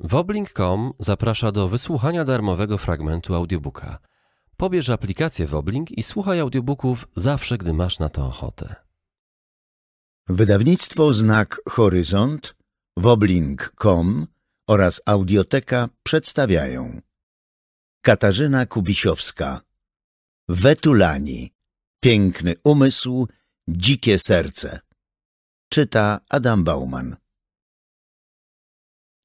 Woblink.com zaprasza do wysłuchania darmowego fragmentu audiobooka. Pobierz aplikację Woblink i słuchaj audiobooków zawsze, gdy masz na to ochotę. Wydawnictwo Znak Horyzont, Woblink.com oraz Audioteka przedstawiają Katarzyna Kubisiowska Wetulani Piękny umysł, dzikie serce Czyta Adam Bauman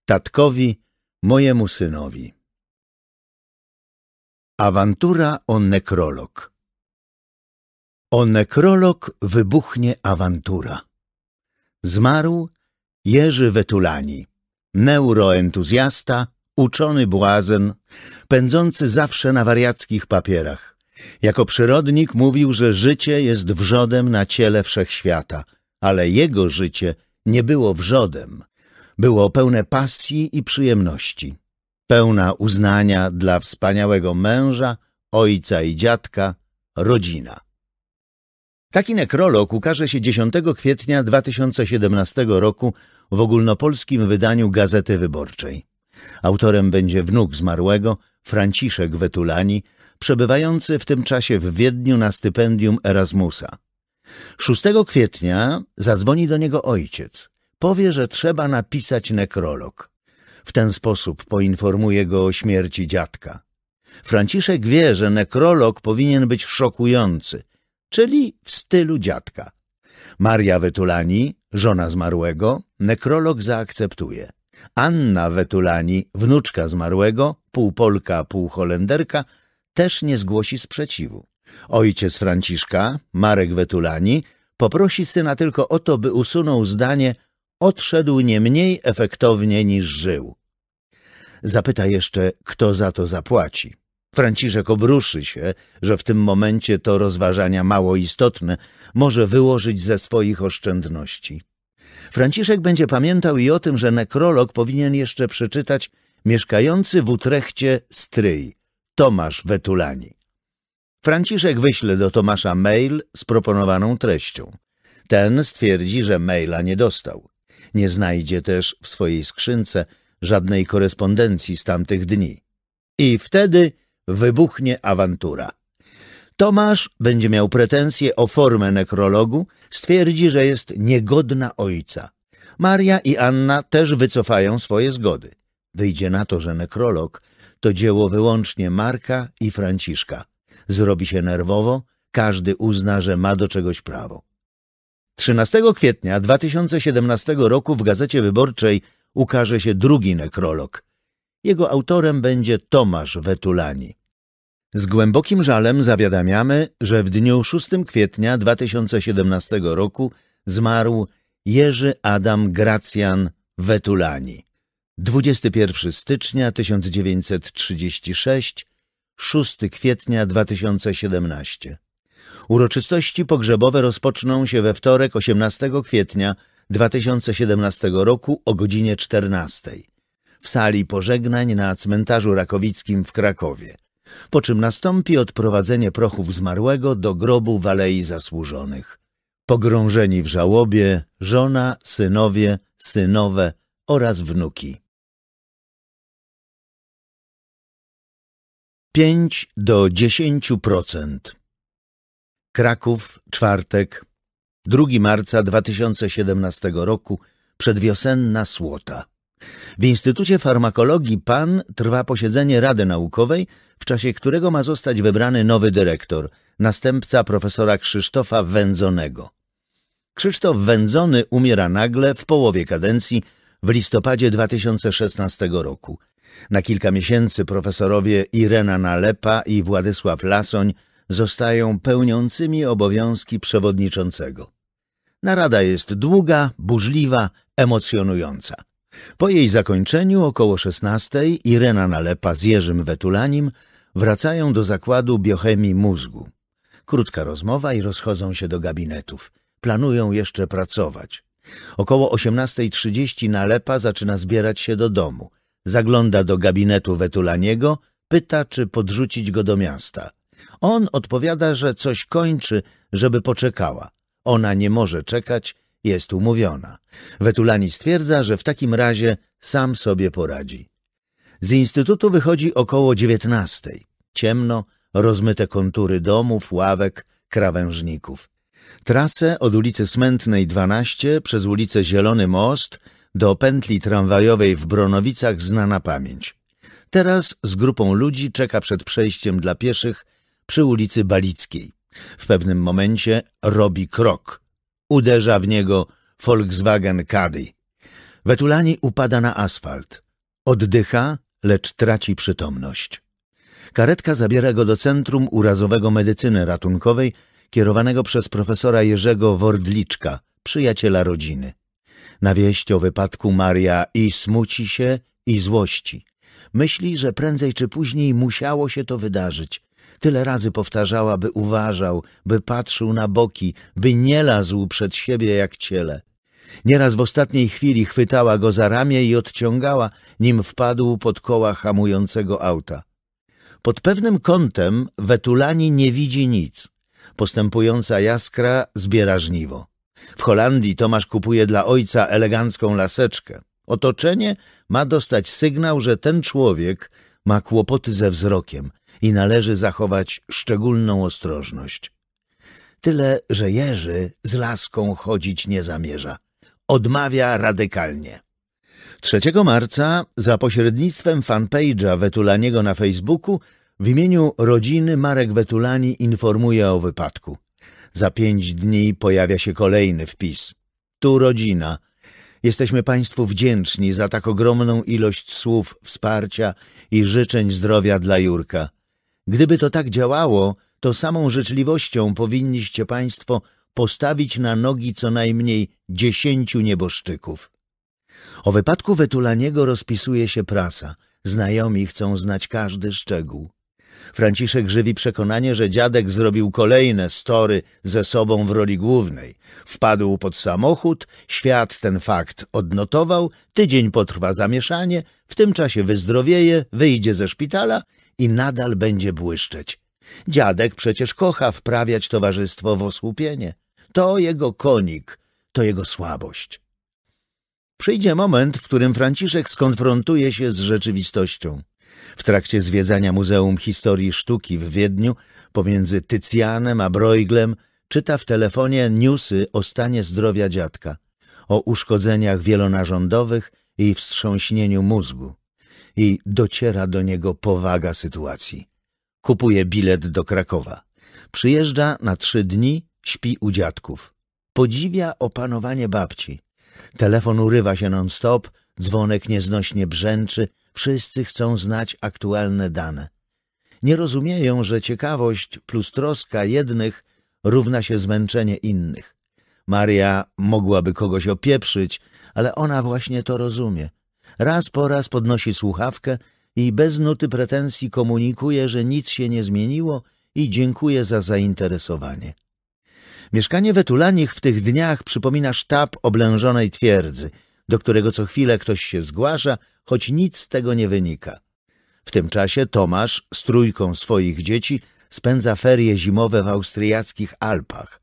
Tatkowi, mojemu synowi Awantura o nekrolog O nekrolog wybuchnie awantura. Zmarł Jerzy Wetulani, neuroentuzjasta, uczony błazen, pędzący zawsze na wariackich papierach. Jako przyrodnik mówił, że życie jest wrzodem na ciele wszechświata, ale jego życie nie było wrzodem. Było pełne pasji i przyjemności, pełna uznania dla wspaniałego męża, ojca i dziadka, rodzina. Taki nekrolog ukaże się 10 kwietnia 2017 roku w ogólnopolskim wydaniu Gazety Wyborczej. Autorem będzie wnuk zmarłego, Franciszek Wetulani, przebywający w tym czasie w Wiedniu na stypendium Erasmusa. 6 kwietnia zadzwoni do niego ojciec. Powie, że trzeba napisać nekrolog. W ten sposób poinformuje go o śmierci dziadka. Franciszek wie, że nekrolog powinien być szokujący – czyli w stylu dziadka. Maria Wetulani, żona zmarłego, nekrolog zaakceptuje. Anna Wetulani, wnuczka zmarłego, pół Polka, pół Holenderka, też nie zgłosi sprzeciwu. Ojciec Franciszka, Marek Wetulani, poprosi syna tylko o to, by usunął zdanie odszedł nie mniej efektownie niż żył. Zapyta jeszcze, kto za to zapłaci. Franciszek obruszy się, że w tym momencie to rozważania mało istotne może wyłożyć ze swoich oszczędności. Franciszek będzie pamiętał i o tym, że nekrolog powinien jeszcze przeczytać mieszkający w Utrechcie stryj, Tomasz Wetulani. Franciszek wyśle do Tomasza mail z proponowaną treścią. Ten stwierdzi, że maila nie dostał. Nie znajdzie też w swojej skrzynce żadnej korespondencji z tamtych dni. I wtedy wybuchnie awantura. Tomasz będzie miał pretensje o formę nekrologu, stwierdzi, że jest niegodna ojca. Maria i Anna też wycofają swoje zgody. Wyjdzie na to, że nekrolog to dzieło wyłącznie Marka i Franciszka. Zrobi się nerwowo, każdy uzna, że ma do czegoś prawo. 13 kwietnia 2017 roku w Gazecie Wyborczej ukaże się drugi nekrolog – jego autorem będzie Tomasz Wetulani. Z głębokim żalem zawiadamiamy, że w dniu 6 kwietnia 2017 roku zmarł Jerzy Adam Gracjan Wetulani. 21 stycznia 1936, 6 kwietnia 2017. Uroczystości pogrzebowe rozpoczną się we wtorek 18 kwietnia 2017 roku o godzinie 14 w sali pożegnań na cmentarzu rakowickim w Krakowie, po czym nastąpi odprowadzenie prochów zmarłego do grobu w Alei Zasłużonych. Pogrążeni w żałobie żona, synowie, synowe oraz wnuki. 5 do 10%. Kraków, czwartek, 2 marca 2017 roku, przedwiosenna słota. W Instytucie Farmakologii PAN trwa posiedzenie Rady Naukowej, w czasie którego ma zostać wybrany nowy dyrektor, następca profesora Krzysztofa Wędzonego. Krzysztof Wędzony umiera nagle w połowie kadencji w listopadzie 2016 roku. Na kilka miesięcy profesorowie Irena Nalepa i Władysław Lasoń zostają pełniącymi obowiązki przewodniczącego. Narada jest długa, burzliwa, emocjonująca. Po jej zakończeniu około 16 Irena Nalepa z Jerzym Wetulanim wracają do zakładu biochemii mózgu. Krótka rozmowa i rozchodzą się do gabinetów. Planują jeszcze pracować. Około 18.30 Nalepa zaczyna zbierać się do domu. Zagląda do gabinetu Wetulaniego, pyta, czy podrzucić go do miasta. On odpowiada, że coś kończy, żeby poczekała. Ona nie może czekać Jest umówiona. Wetulani stwierdza, że w takim razie sam sobie poradzi. Z instytutu wychodzi około dziewiętnastej. Ciemno, rozmyte kontury domów, ławek, krawężników. Trasę od ulicy Smętnej 12 przez ulicę Zielony Most do pętli tramwajowej w Bronowicach zna na pamięć. Teraz z grupą ludzi czeka przed przejściem dla pieszych przy ulicy Balickiej. W pewnym momencie robi krok. Uderza w niego Volkswagen Caddy. Wetulani upada na asfalt. Oddycha, lecz traci przytomność. Karetka zabiera go do Centrum Urazowego Medycyny Ratunkowej kierowanego przez profesora Jerzego Wordliczka, przyjaciela rodziny. Na wieść o wypadku Maria i smuci się, i złości. Myśli, że prędzej czy później musiało się to wydarzyć. Tyle razy powtarzała, by uważał, by patrzył na boki, by nie lazł przed siebie jak ciele. Nieraz w ostatniej chwili chwytała go za ramię i odciągała, nim wpadł pod koła hamującego auta. Pod pewnym kątem Wetulani nie widzi nic. Postępująca jaskra zbiera żniwo. W Holandii Tomasz kupuje dla ojca elegancką laseczkę. Otoczenie ma dostać sygnał, że ten człowiek ma kłopoty ze wzrokiem i należy zachować szczególną ostrożność. Tyle, że Jerzy z laską chodzić nie zamierza. Odmawia radykalnie. 3 marca za pośrednictwem fanpage'a Wetulaniego na Facebooku w imieniu rodziny Marek Wetulani informuje o wypadku. Za pięć dni pojawia się kolejny wpis. Tu rodzina. Jesteśmy Państwu wdzięczni za tak ogromną ilość słów wsparcia i życzeń zdrowia dla Jurka. Gdyby to tak działało, to samą życzliwością powinniście Państwo postawić na nogi co najmniej dziesięciu nieboszczyków. O wypadku Wetulaniego rozpisuje się prasa. Znajomi chcą znać każdy szczegół. Franciszek żywi przekonanie, że dziadek zrobił kolejne story ze sobą w roli głównej. Wpadł pod samochód, świat ten fakt odnotował, tydzień potrwa zamieszanie, w tym czasie wyzdrowieje, wyjdzie ze szpitala i nadal będzie błyszczeć. Dziadek przecież kocha wprawiać towarzystwo w osłupienie. To jego konik, to jego słabość. Przyjdzie moment, w którym Franciszek skonfrontuje się z rzeczywistością. W trakcie zwiedzania Muzeum Historii Sztuki w Wiedniu pomiędzy Tycjanem a Broiglem czyta w telefonie newsy o stanie zdrowia dziadka, o uszkodzeniach wielonarządowych i wstrząśnieniu mózgu. I dociera do niego powaga sytuacji. Kupuje bilet do Krakowa. Przyjeżdża na trzy dni, śpi u dziadków. Podziwia opanowanie babci. Telefon urywa się non-stop, dzwonek nieznośnie brzęczy, wszyscy chcą znać aktualne dane. Nie rozumieją, że ciekawość plus troska jednych równa się zmęczenie innych. Maria mogłaby kogoś opieprzyć, ale ona właśnie to rozumie. Raz po raz podnosi słuchawkę i bez nuty pretensji komunikuje, że nic się nie zmieniło i dziękuję za zainteresowanie. Mieszkanie Wetulanich w tych dniach przypomina sztab oblężonej twierdzy, do którego co chwilę ktoś się zgłasza, choć nic z tego nie wynika. W tym czasie Tomasz z trójką swoich dzieci spędza ferie zimowe w austriackich Alpach.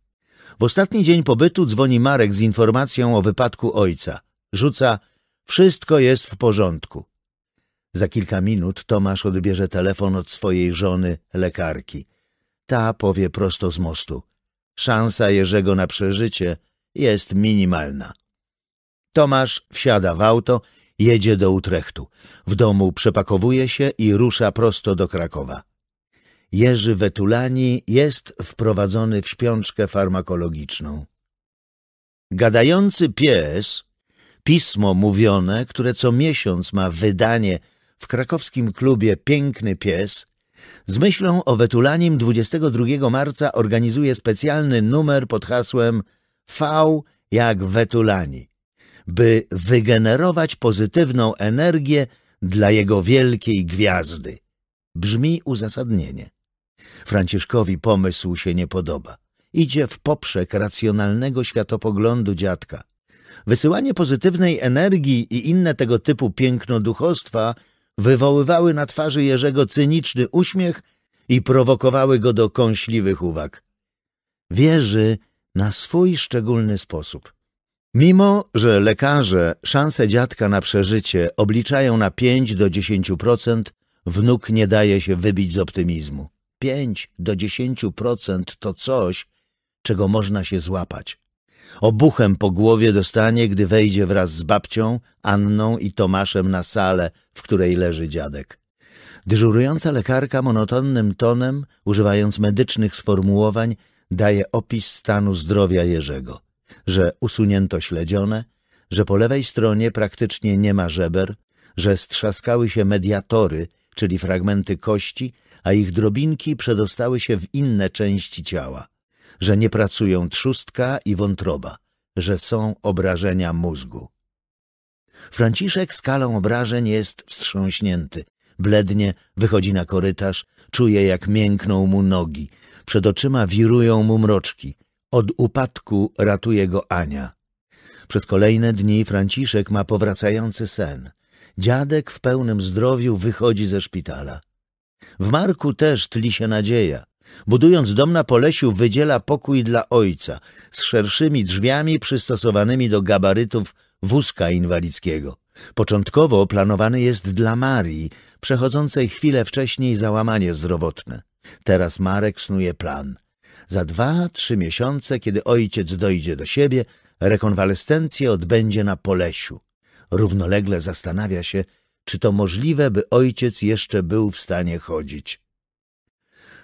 W ostatni dzień pobytu dzwoni Marek z informacją o wypadku ojca. Rzuca – wszystko jest w porządku. Za kilka minut Tomasz odbierze telefon od swojej żony, lekarki. Ta powie prosto z mostu – szansa Jerzego na przeżycie jest minimalna. Tomasz wsiada w auto, jedzie do Utrechtu. W domu przepakowuje się i rusza prosto do Krakowa. Jerzy Wetulani jest wprowadzony w śpiączkę farmakologiczną. Gadający pies, pismo mówione, które co miesiąc ma wydanie w krakowskim klubie Piękny Pies, z myślą o Wetulanim 22 marca organizuje specjalny numer pod hasłem V jak Wetulani, by wygenerować pozytywną energię dla jego wielkiej gwiazdy. Brzmi uzasadnienie. Franciszkowi pomysł się nie podoba. Idzie w poprzek racjonalnego światopoglądu dziadka. Wysyłanie pozytywnej energii i inne tego typu piękno-duchostwa wywoływały na twarzy Jerzego cyniczny uśmiech i prowokowały go do kąśliwych uwag. Wierzy na swój szczególny sposób. Mimo, że lekarze szanse dziadka na przeżycie obliczają na 5 do 10%, wnuk nie daje się wybić z optymizmu. 5 do 10% to coś, czego można się złapać. Obuchem po głowie dostanie, gdy wejdzie wraz z babcią, Anną i Tomaszem na salę, w której leży dziadek. Dyżurująca lekarka monotonnym tonem, używając medycznych sformułowań, daje opis stanu zdrowia Jerzego, że usunięto śledzione, że po lewej stronie praktycznie nie ma żeber, że strzaskały się mediatory, czyli fragmenty kości, a ich drobinki przedostały się w inne części ciała, że nie pracują trzustka i wątroba, że są obrażenia mózgu. Franciszek skalą obrażeń jest wstrząśnięty, blednie, wychodzi na korytarz, czuje jak miękną mu nogi, przed oczyma wirują mu mroczki. Od upadku ratuje go Ania. Przez kolejne dni Franciszek ma powracający sen. Dziadek w pełnym zdrowiu wychodzi ze szpitala. W Marku też tli się nadzieja. Budując dom na Polesiu wydziela pokój dla ojca z szerszymi drzwiami przystosowanymi do gabarytów wózka inwalidzkiego. Początkowo planowany jest dla Marii, przechodzącej chwilę wcześniej załamanie zdrowotne. Teraz Marek snuje plan. Za dwa, trzy miesiące, kiedy ojciec dojdzie do siebie, rekonwalescencję odbędzie na Polesiu. Równolegle zastanawia się, czy to możliwe, by ojciec jeszcze był w stanie chodzić.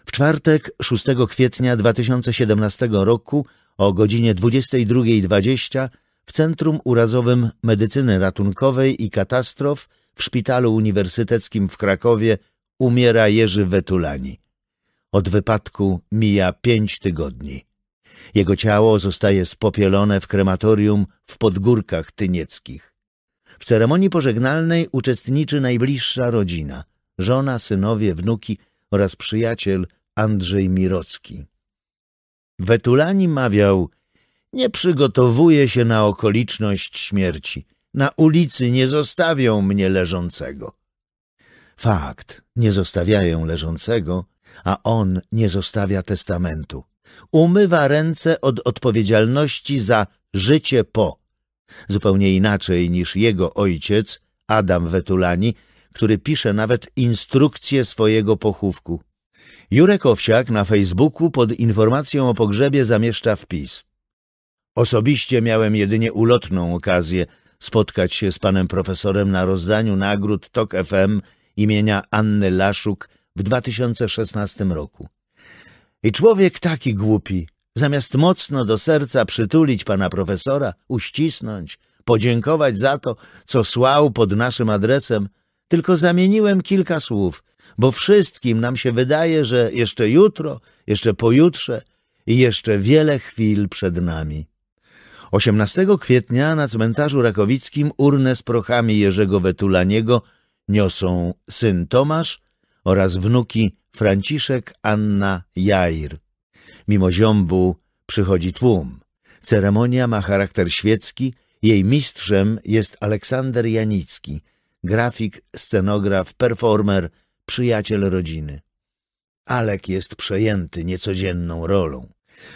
W czwartek, 6 kwietnia 2017 roku o godzinie 22.20 w Centrum Urazowym Medycyny Ratunkowej i Katastrof w Szpitalu Uniwersyteckim w Krakowie umiera Jerzy Wetulani. Od wypadku mija pięć tygodni. Jego ciało zostaje spopielone w krematorium w Podgórkach Tynieckich. W ceremonii pożegnalnej uczestniczy najbliższa rodzina, żona, synowie, wnuki oraz przyjaciel Andrzej Mirocki. Wetulani mawiał, nie przygotowuję się na okoliczność śmierci. Na ulicy nie zostawią mnie leżącego. Fakt, nie zostawiają leżącego, a on nie zostawia testamentu. Umywa ręce od odpowiedzialności za życie po. Zupełnie inaczej niż jego ojciec, Adam Wetulani, który pisze nawet instrukcję swojego pochówku. Jurek Owsiak na Facebooku pod informacją o pogrzebie zamieszcza wpis. Osobiście miałem jedynie ulotną okazję spotkać się z panem profesorem na rozdaniu nagród TOK FM imienia Anny Laszuk w 2016 roku. I człowiek taki głupi, zamiast mocno do serca przytulić pana profesora, uścisnąć, podziękować za to, co słał pod naszym adresem, tylko zamieniłem kilka słów, bo wszystkim nam się wydaje, że jeszcze jutro, jeszcze pojutrze i jeszcze wiele chwil przed nami. 18 kwietnia na cmentarzu rakowickim urnę z prochami Jerzego Wetulaniego niosą syn Tomasz oraz wnuki Franciszek, Anna, Jair. Mimo ziąbu przychodzi tłum. Ceremonia ma charakter świecki, jej mistrzem jest Aleksander Janicki, grafik, scenograf, performer, przyjaciel rodziny. Alek jest przejęty niecodzienną rolą.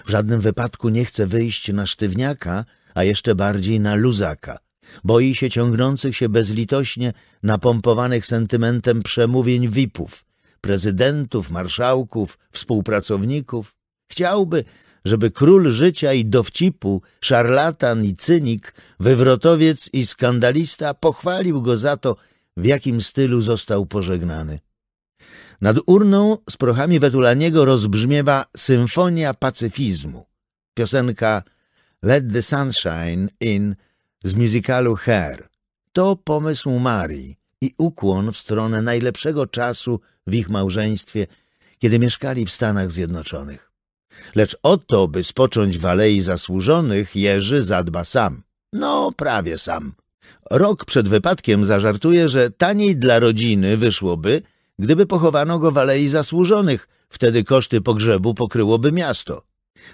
W żadnym wypadku nie chce wyjść na sztywniaka, a jeszcze bardziej na luzaka. Boi się ciągnących się bezlitośnie napompowanych sentymentem przemówień VIP-ów, prezydentów, marszałków, współpracowników. Chciałby, żeby król życia i dowcipu, szarlatan i cynik, wywrotowiec i skandalista pochwalił go za to, w jakim stylu został pożegnany. Nad urną z prochami Wetulaniego rozbrzmiewa symfonia pacyfizmu. Piosenka Let the Sunshine In z musicalu Hair. To pomysł Marii i ukłon w stronę najlepszego czasu w ich małżeństwie, kiedy mieszkali w Stanach Zjednoczonych. Lecz o to, by spocząć w Alei Zasłużonych, Jerzy zadba sam. No, prawie sam. Rok przed wypadkiem zażartuje, że taniej dla rodziny wyszłoby, gdyby pochowano go w Alei Zasłużonych, wtedy koszty pogrzebu pokryłoby miasto.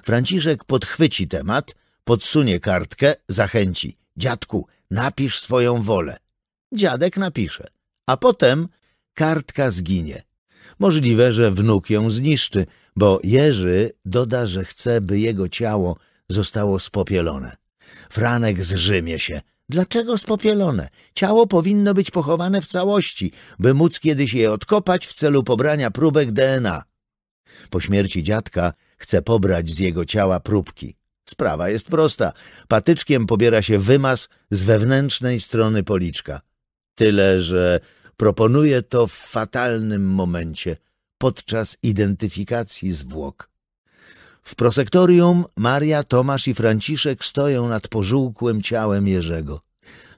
Franciszek podchwyci temat, podsunie kartkę, zachęci. Dziadku, napisz swoją wolę. Dziadek napisze, a potem kartka zginie. Możliwe, że wnuk ją zniszczy, bo Jerzy doda, że chce, by jego ciało zostało spopielone. Franek zrzymie się. Dlaczego spopielone? Ciało powinno być pochowane w całości, by móc kiedyś je odkopać w celu pobrania próbek DNA. Po śmierci dziadka chce pobrać z jego ciała próbki. Sprawa jest prosta. Patyczkiem pobiera się wymaz z wewnętrznej strony policzka. Tyle, że proponuje to w fatalnym momencie, podczas identyfikacji zwłok. W prosektorium Maria, Tomasz i Franciszek stoją nad pożółkłym ciałem Jerzego.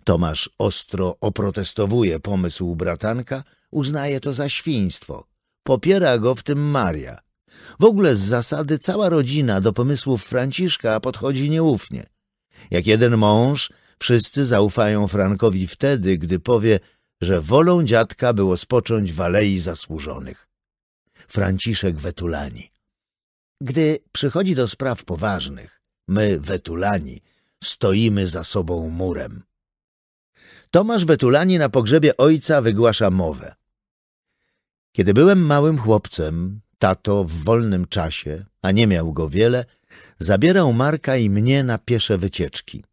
Tomasz ostro oprotestowuje pomysł bratanka, uznaje to za świństwo. Popiera go w tym Maria. W ogóle z zasady cała rodzina do pomysłów Franciszka podchodzi nieufnie. Jak jeden mąż, wszyscy zaufają Frankowi wtedy, gdy powie, że wolą dziadka było spocząć w Alei Zasłużonych. Franciszek Wetulani Gdy przychodzi do spraw poważnych, my, Wetulani, stoimy za sobą murem. Tomasz Wetulani na pogrzebie ojca wygłasza mowę. Kiedy byłem małym chłopcem, tato w wolnym czasie, a nie miał go wiele, zabierał Marka i mnie na piesze wycieczki.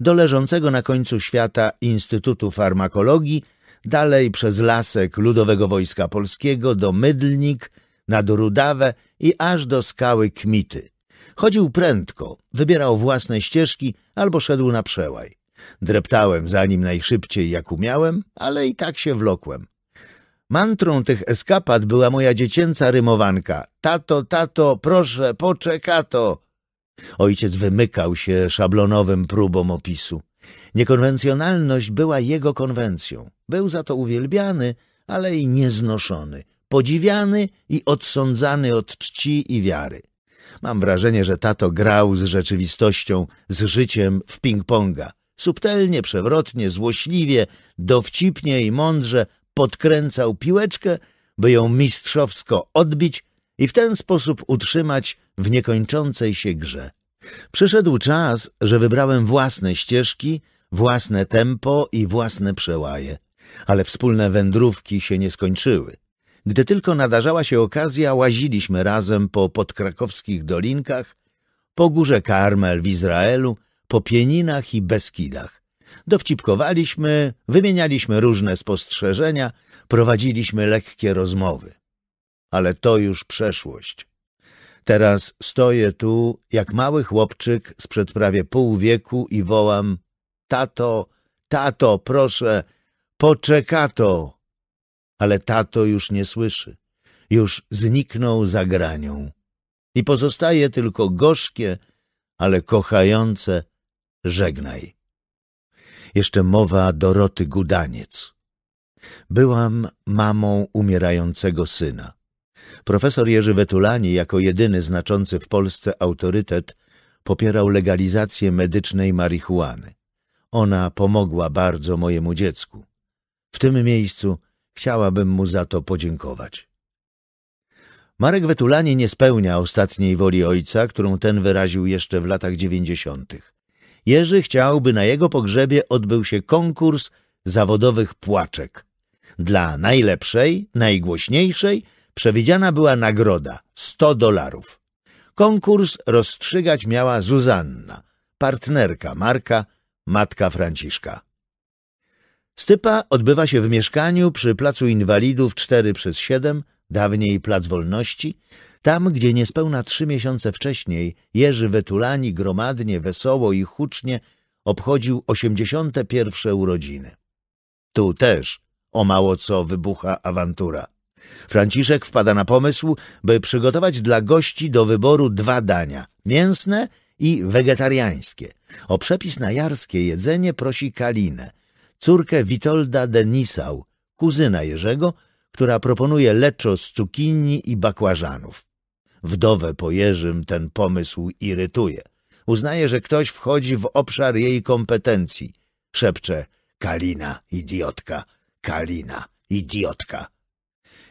Do leżącego na końcu świata Instytutu Farmakologii, dalej przez Lasek Ludowego Wojska Polskiego do Mydlnik, nad Rudawę i aż do skały Kmity. Chodził prędko, wybierał własne ścieżki albo szedł na przełaj. Dreptałem za nim najszybciej jak umiałem, ale i tak się wlokłem. Mantrą tych eskapad była moja dziecięca rymowanka. Tato, tato, proszę, poczekato. Ojciec wymykał się szablonowym próbom opisu. Niekonwencjonalność była jego konwencją. Był za to uwielbiany, ale i nieznoszony, podziwiany i odsądzany od czci i wiary. Mam wrażenie, że tato grał z rzeczywistością, z życiem w ping-ponga. Subtelnie, przewrotnie, złośliwie, dowcipnie i mądrze podkręcał piłeczkę, by ją mistrzowsko odbić i w ten sposób utrzymać w niekończącej się grze. Przyszedł czas, że wybrałem własne ścieżki, własne tempo i własne przełaje. Ale wspólne wędrówki się nie skończyły. Gdy tylko nadarzała się okazja, łaziliśmy razem po podkrakowskich dolinkach, po górze Karmel w Izraelu, po Pieninach i Beskidach. Dowcipkowaliśmy, wymienialiśmy różne spostrzeżenia, prowadziliśmy lekkie rozmowy. Ale to już przeszłość. Teraz stoję tu jak mały chłopczyk sprzed prawie pół wieku i wołam Tato, tato, proszę, poczekato. Ale tato już nie słyszy. Już zniknął za granią. I pozostaje tylko gorzkie, ale kochające żegnaj. Jeszcze mowa Doroty Gudaniec. Byłam mamą umierającego syna. Profesor Jerzy Wetulani, jako jedyny znaczący w Polsce autorytet, popierał legalizację medycznej marihuany. Ona pomogła bardzo mojemu dziecku. W tym miejscu chciałabym mu za to podziękować. Marek Wetulani nie spełnia ostatniej woli ojca, którą ten wyraził jeszcze w latach dziewięćdziesiątych. Jerzy chciał, by na jego pogrzebie odbył się konkurs zawodowych płaczek. Dla najlepszej, najgłośniejszej przewidziana była nagroda 100 dolarów. Konkurs rozstrzygać miała Zuzanna, partnerka Marka, matka Franciszka. Stypa odbywa się w mieszkaniu przy Placu Inwalidów 4 przez 7, dawniej Plac Wolności, tam, gdzie niespełna trzy miesiące wcześniej Jerzy Wetulani gromadnie, wesoło i hucznie obchodził 81. urodziny. Tu też o mało co wybucha awantura. Franciszek wpada na pomysł, by przygotować dla gości do wyboru dwa dania – mięsne i wegetariańskie. O przepis na jarskie jedzenie prosi Kalinę, córkę Witolda de Nisau, kuzyna Jerzego, która proponuje leczo z cukinii i bakłażanów. Wdowę po Jerzym ten pomysł irytuje. Uznaje, że ktoś wchodzi w obszar jej kompetencji. Szepcze Kalina, idiotka, Kalina, idiotka.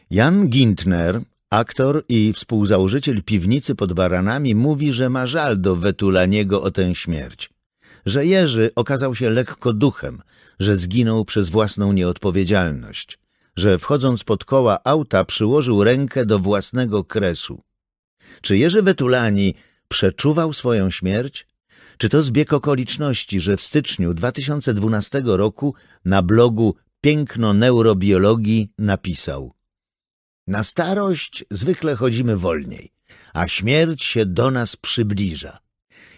Jan Gintner, aktor i współzałożyciel piwnicy pod Baranami, mówi, że ma żal do Wetulaniego o tę śmierć. Że Jerzy okazał się lekko duchem, że zginął przez własną nieodpowiedzialność, że wchodząc pod koła auta przyłożył rękę do własnego kresu. Czy Jerzy Wetulani przeczuwał swoją śmierć? Czy to zbieg okoliczności, że w styczniu 2012 roku na blogu Piękno Neurobiologii napisał Na starość zwykle chodzimy wolniej, a śmierć się do nas przybliża.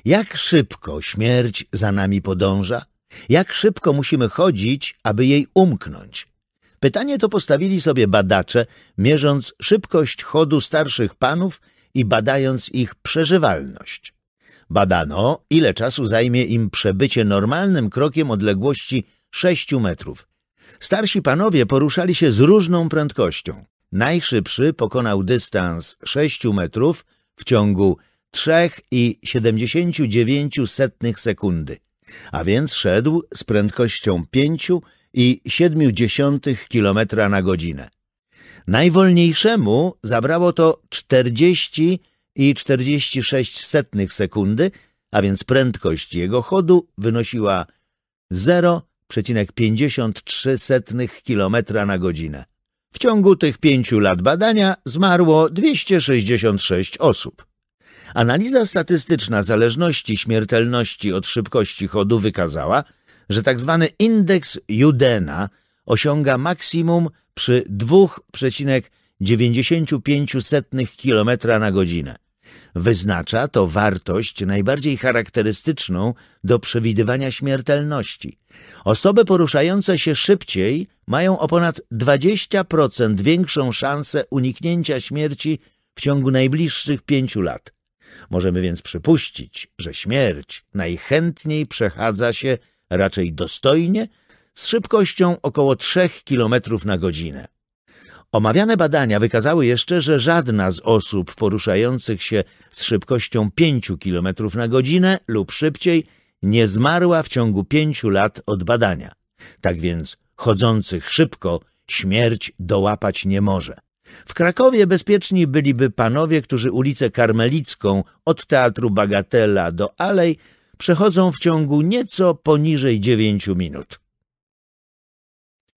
Jak szybko śmierć za nami podąża? Jak szybko musimy chodzić, aby jej umknąć? Pytanie to postawili sobie badacze, mierząc szybkość chodu starszych panów i badając ich przeżywalność. Badano, ile czasu zajmie im przebycie normalnym krokiem odległości 6 metrów. Starsi panowie poruszali się z różną prędkością. Najszybszy pokonał dystans 6 metrów w ciągu 3,79 sekundy, a więc szedł z prędkością 5,7 km na godzinę. Najwolniejszemu zabrało to 40 i 46 sekundy, a więc prędkość jego chodu wynosiła 0,53 km na godzinę. W ciągu tych pięciu lat badania zmarło 266 osób. Analiza statystyczna zależności śmiertelności od szybkości chodu wykazała, że tzw. Tak indeks Judena osiąga maksimum przy 2,95 km na godzinę. Wyznacza to wartość najbardziej charakterystyczną do przewidywania śmiertelności. Osoby poruszające się szybciej mają o ponad 20% większą szansę uniknięcia śmierci w ciągu najbliższych pięciu lat. Możemy więc przypuścić, że śmierć najchętniej przechadza się raczej dostojnie z szybkością około 3 km na godzinę. Omawiane badania wykazały jeszcze, że żadna z osób poruszających się z szybkością 5 km na godzinę lub szybciej nie zmarła w ciągu pięciu lat od badania. Tak więc chodzących szybko śmierć dołapać nie może. W Krakowie bezpieczni byliby panowie, którzy ulicę Karmelicką od Teatru Bagatela do Alej przechodzą w ciągu nieco poniżej dziewięciu minut.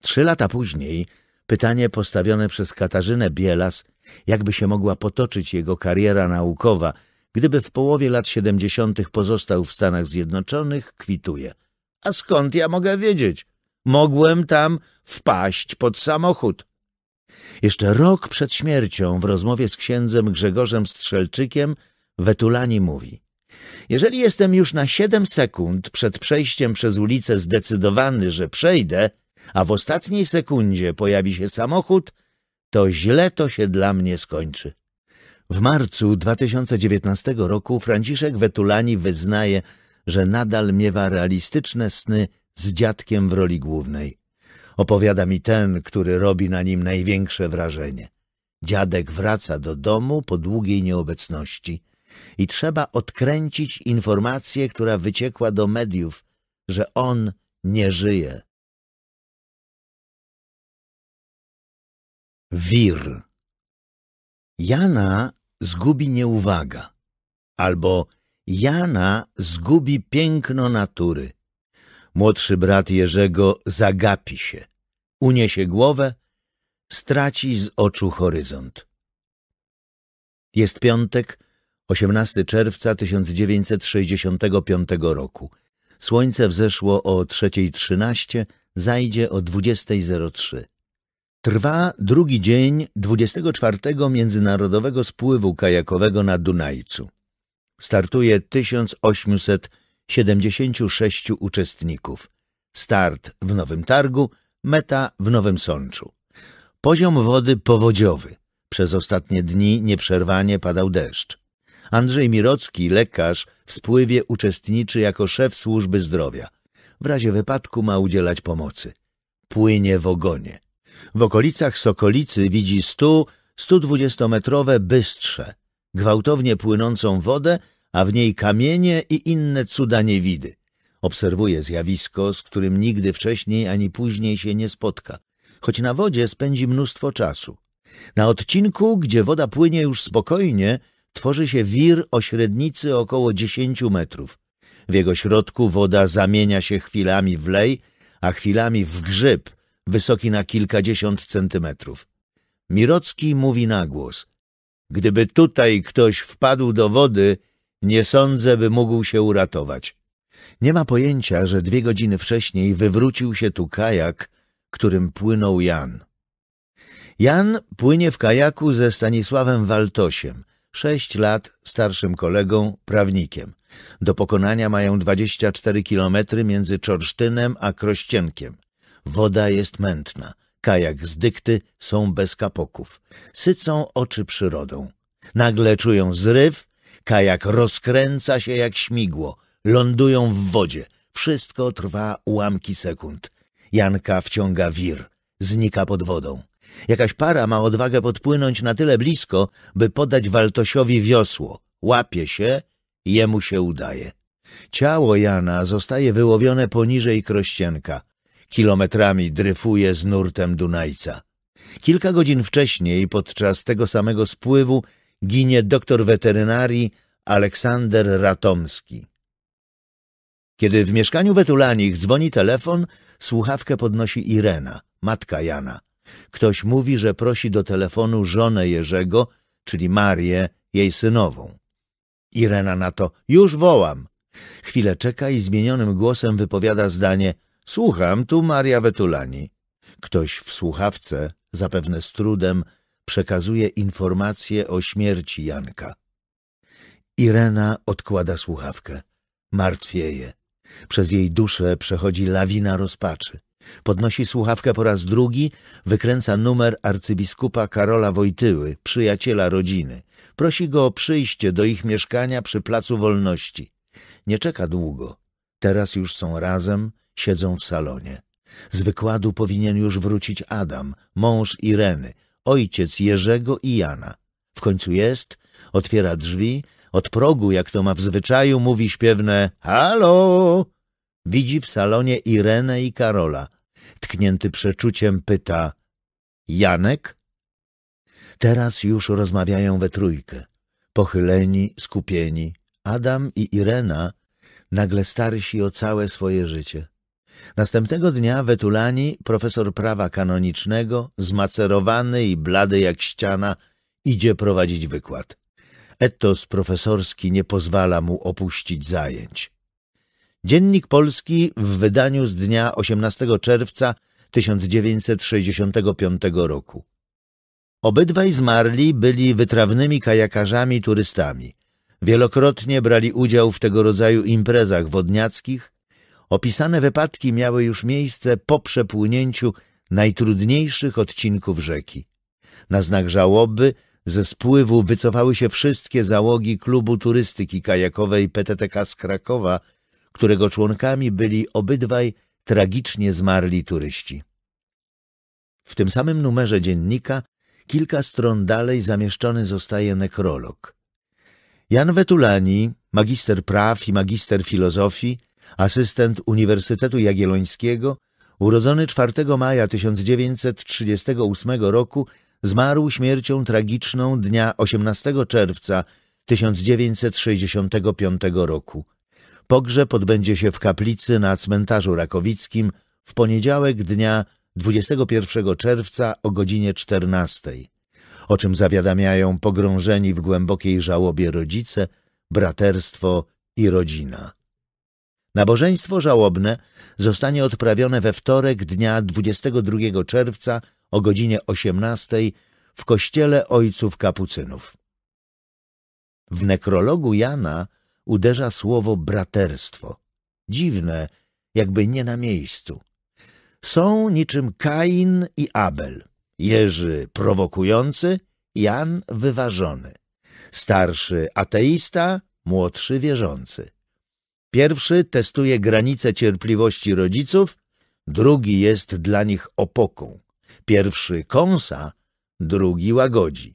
Trzy lata później pytanie postawione przez Katarzynę Bielas, jakby się mogła potoczyć jego kariera naukowa, gdyby w połowie lat siedemdziesiątych pozostał w Stanach Zjednoczonych, kwituje. A skąd ja mogę wiedzieć? Mogłem tam wpaść pod samochód. Jeszcze rok przed śmiercią w rozmowie z księdzem Grzegorzem Strzelczykiem Wetulani mówi Jeżeli jestem już na siedem sekund przed przejściem przez ulicę zdecydowany, że przejdę, a w ostatniej sekundzie pojawi się samochód, to źle to się dla mnie skończy. W marcu 2019 roku Franciszek Wetulani wyznaje, że nadal miewa realistyczne sny z dziadkiem w roli głównej. Opowiada mi ten, który robi na nim największe wrażenie. Dziadek wraca do domu po długiej nieobecności i trzeba odkręcić informację, która wyciekła do mediów, że on nie żyje. Wir Jana zgubi nieuwaga, albo Jana zgubi piękno natury. Młodszy brat Jerzego zagapi się, uniesie głowę, straci z oczu horyzont. Jest piątek, 18 czerwca 1965 roku. Słońce wzeszło o 3.13, zajdzie o 20.03. Trwa drugi dzień 24 Międzynarodowego Spływu Kajakowego na Dunajcu. Startuje 1800 76 uczestników. Start w Nowym Targu, meta w Nowym Sączu. Poziom wody powodziowy. Przez ostatnie dni nieprzerwanie padał deszcz. Andrzej Mirocki, lekarz, w spływie uczestniczy jako szef służby zdrowia. W razie wypadku ma udzielać pomocy. Płynie w ogonie. W okolicach Sokolicy widzi 100-120 metrowe bystrze, gwałtownie płynącą wodę a w niej kamienie i inne cuda niewidy. Obserwuje zjawisko, z którym nigdy wcześniej ani później się nie spotka, choć na wodzie spędzi mnóstwo czasu. Na odcinku, gdzie woda płynie już spokojnie, tworzy się wir o średnicy około 10 metrów. W jego środku woda zamienia się chwilami w lej, a chwilami w grzyb, wysoki na kilkadziesiąt centymetrów. Mirocki mówi na głos. Gdyby tutaj ktoś wpadł do wody, Nie sądzę, by mógł się uratować. Nie ma pojęcia, że dwie godziny wcześniej wywrócił się tu kajak, którym płynął Jan. Jan płynie w kajaku ze Stanisławem Waltosiem, sześć lat starszym kolegą, prawnikiem. Do pokonania mają 24 kilometry między Czorsztynem a Krościenkiem. Woda jest mętna, kajak z dykty są bez kapoków. Sycą oczy przyrodą. Nagle czują zryw, kajak rozkręca się jak śmigło. Lądują w wodzie. Wszystko trwa ułamki sekund. Janka wciąga wir. Znika pod wodą. Jakaś para ma odwagę podpłynąć na tyle blisko, by podać Waltosiowi wiosło. Łapie się, jemu się udaje. Ciało Jana zostaje wyłowione poniżej Krościenka. Kilometrami dryfuje z nurtem Dunajca. Kilka godzin wcześniej, podczas tego samego spływu, ginie doktor weterynarii Aleksander Ratomski. Kiedy w mieszkaniu Wetulanich dzwoni telefon, słuchawkę podnosi Irena, matka Jana. Ktoś mówi, że prosi do telefonu żonę Jerzego, czyli Marię, jej synową. Irena na to, już wołam. Chwilę czeka i zmienionym głosem wypowiada zdanie, słucham, tu Maria Wetulani. Ktoś w słuchawce, zapewne z trudem, przekazuje informację o śmierci Janka. Irena odkłada słuchawkę. Martwieje. Przez jej duszę przechodzi lawina rozpaczy. Podnosi słuchawkę po raz drugi, wykręca numer arcybiskupa Karola Wojtyły, przyjaciela rodziny. Prosi go o przyjście do ich mieszkania przy Placu Wolności. Nie czeka długo. Teraz już są razem, siedzą w salonie. Z wykładu powinien już wrócić Adam, mąż Ireny, ojciec Jerzego i Jana. W końcu jest, otwiera drzwi, od progu, jak to ma w zwyczaju, mówi śpiewne Halo! Widzi w salonie Irenę i Karola. Tknięty przeczuciem pyta Janek? Teraz już rozmawiają we trójkę. Pochyleni, skupieni. Adam i Irena nagle starsi o całe swoje życie. Następnego dnia Wetulani, profesor prawa kanonicznego, zmacerowany i blady jak ściana, idzie prowadzić wykład. Etos profesorski nie pozwala mu opuścić zajęć. Dziennik Polski w wydaniu z dnia 18 czerwca 1965 roku. Obydwaj zmarli byli wytrawnymi kajakarzami turystami. Wielokrotnie brali udział w tego rodzaju imprezach wodniackich. Opisane wypadki miały już miejsce po przepłynięciu najtrudniejszych odcinków rzeki. Na znak żałoby ze spływu wycofały się wszystkie załogi klubu turystyki kajakowej PTTK z Krakowa, którego członkami byli obydwaj tragicznie zmarli turyści. W tym samym numerze dziennika kilka stron dalej zamieszczony zostaje nekrolog. Jan Wetulani, magister praw i magister filozofii, asystent Uniwersytetu Jagiellońskiego, urodzony 4 maja 1938 roku, zmarł śmiercią tragiczną dnia 18 czerwca 1965 roku. Pogrzeb odbędzie się w kaplicy na cmentarzu rakowickim w poniedziałek dnia 21 czerwca o godzinie 14, o czym zawiadamiają pogrążeni w głębokiej żałobie rodzice, braterstwo i rodzina. Nabożeństwo żałobne zostanie odprawione we wtorek dnia 22 czerwca o godzinie 18 w kościele ojców kapucynów. W nekrologu Jana uderza słowo braterstwo. Dziwne, jakby nie na miejscu. Są niczym Kain i Abel. Jerzy prowokujący, Jan wyważony. Starszy ateista, młodszy wierzący. Pierwszy testuje granice cierpliwości rodziców, drugi jest dla nich opoką. Pierwszy kąsa, drugi łagodzi.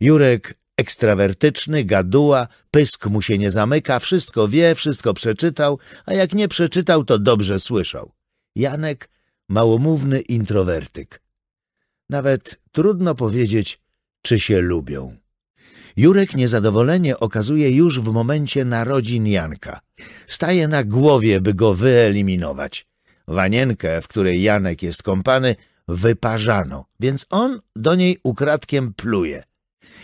Jurek ekstrawertyczny, gaduła, pysk mu się nie zamyka, wszystko wie, wszystko przeczytał, a jak nie przeczytał, to dobrze słyszał. Janek małomówny introwertyk. Nawet trudno powiedzieć, czy się lubią. Jurek niezadowolenie okazuje już w momencie narodzin Janka. Staje na głowie, by go wyeliminować. Wanienkę, w której Janek jest kąpany, wyparzano, więc on do niej ukradkiem pluje.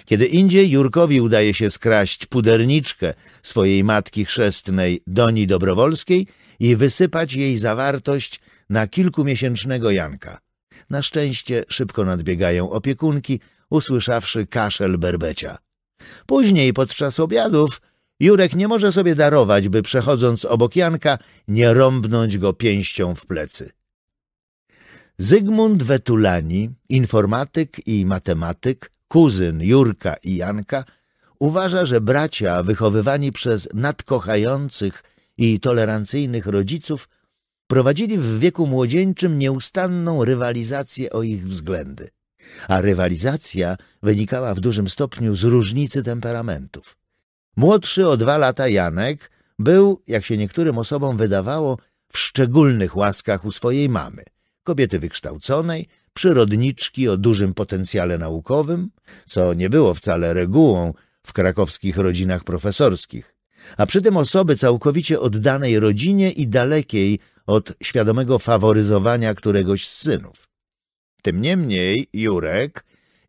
Kiedy indziej Jurkowi udaje się skraść puderniczkę swojej matki chrzestnej Doni Dobrowolskiej i wysypać jej zawartość na kilkumiesięcznego Janka. Na szczęście szybko nadbiegają opiekunki, usłyszawszy kaszel berbecia. Później, podczas obiadów, Jurek nie może sobie darować, by przechodząc obok Janka nie rąbnąć go pięścią w plecy. Zygmunt Wetulani, informatyk i matematyk, kuzyn Jurka i Janka, uważa, że bracia wychowywani przez nadkochających i tolerancyjnych rodziców prowadzili w wieku młodzieńczym nieustanną rywalizację o ich względy. A rywalizacja wynikała w dużym stopniu z różnicy temperamentów. Młodszy o dwa lata Janek był, jak się niektórym osobom wydawało, w szczególnych łaskach u swojej mamy, kobiety wykształconej, przyrodniczki o dużym potencjale naukowym, co nie było wcale regułą w krakowskich rodzinach profesorskich, a przy tym osoby całkowicie oddanej rodzinie i dalekiej od świadomego faworyzowania któregoś z synów. Tym niemniej Jurek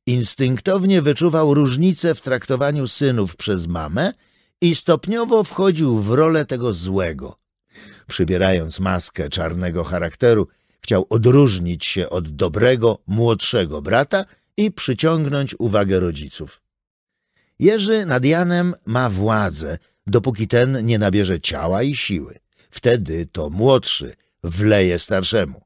instynktownie wyczuwał różnicę w traktowaniu synów przez mamę i stopniowo wchodził w rolę tego złego. Przybierając maskę czarnego charakteru, chciał odróżnić się od dobrego, młodszego brata i przyciągnąć uwagę rodziców. Jerzy nad Janem ma władzę, dopóki ten nie nabierze ciała i siły. Wtedy to młodszy wleje starszemu.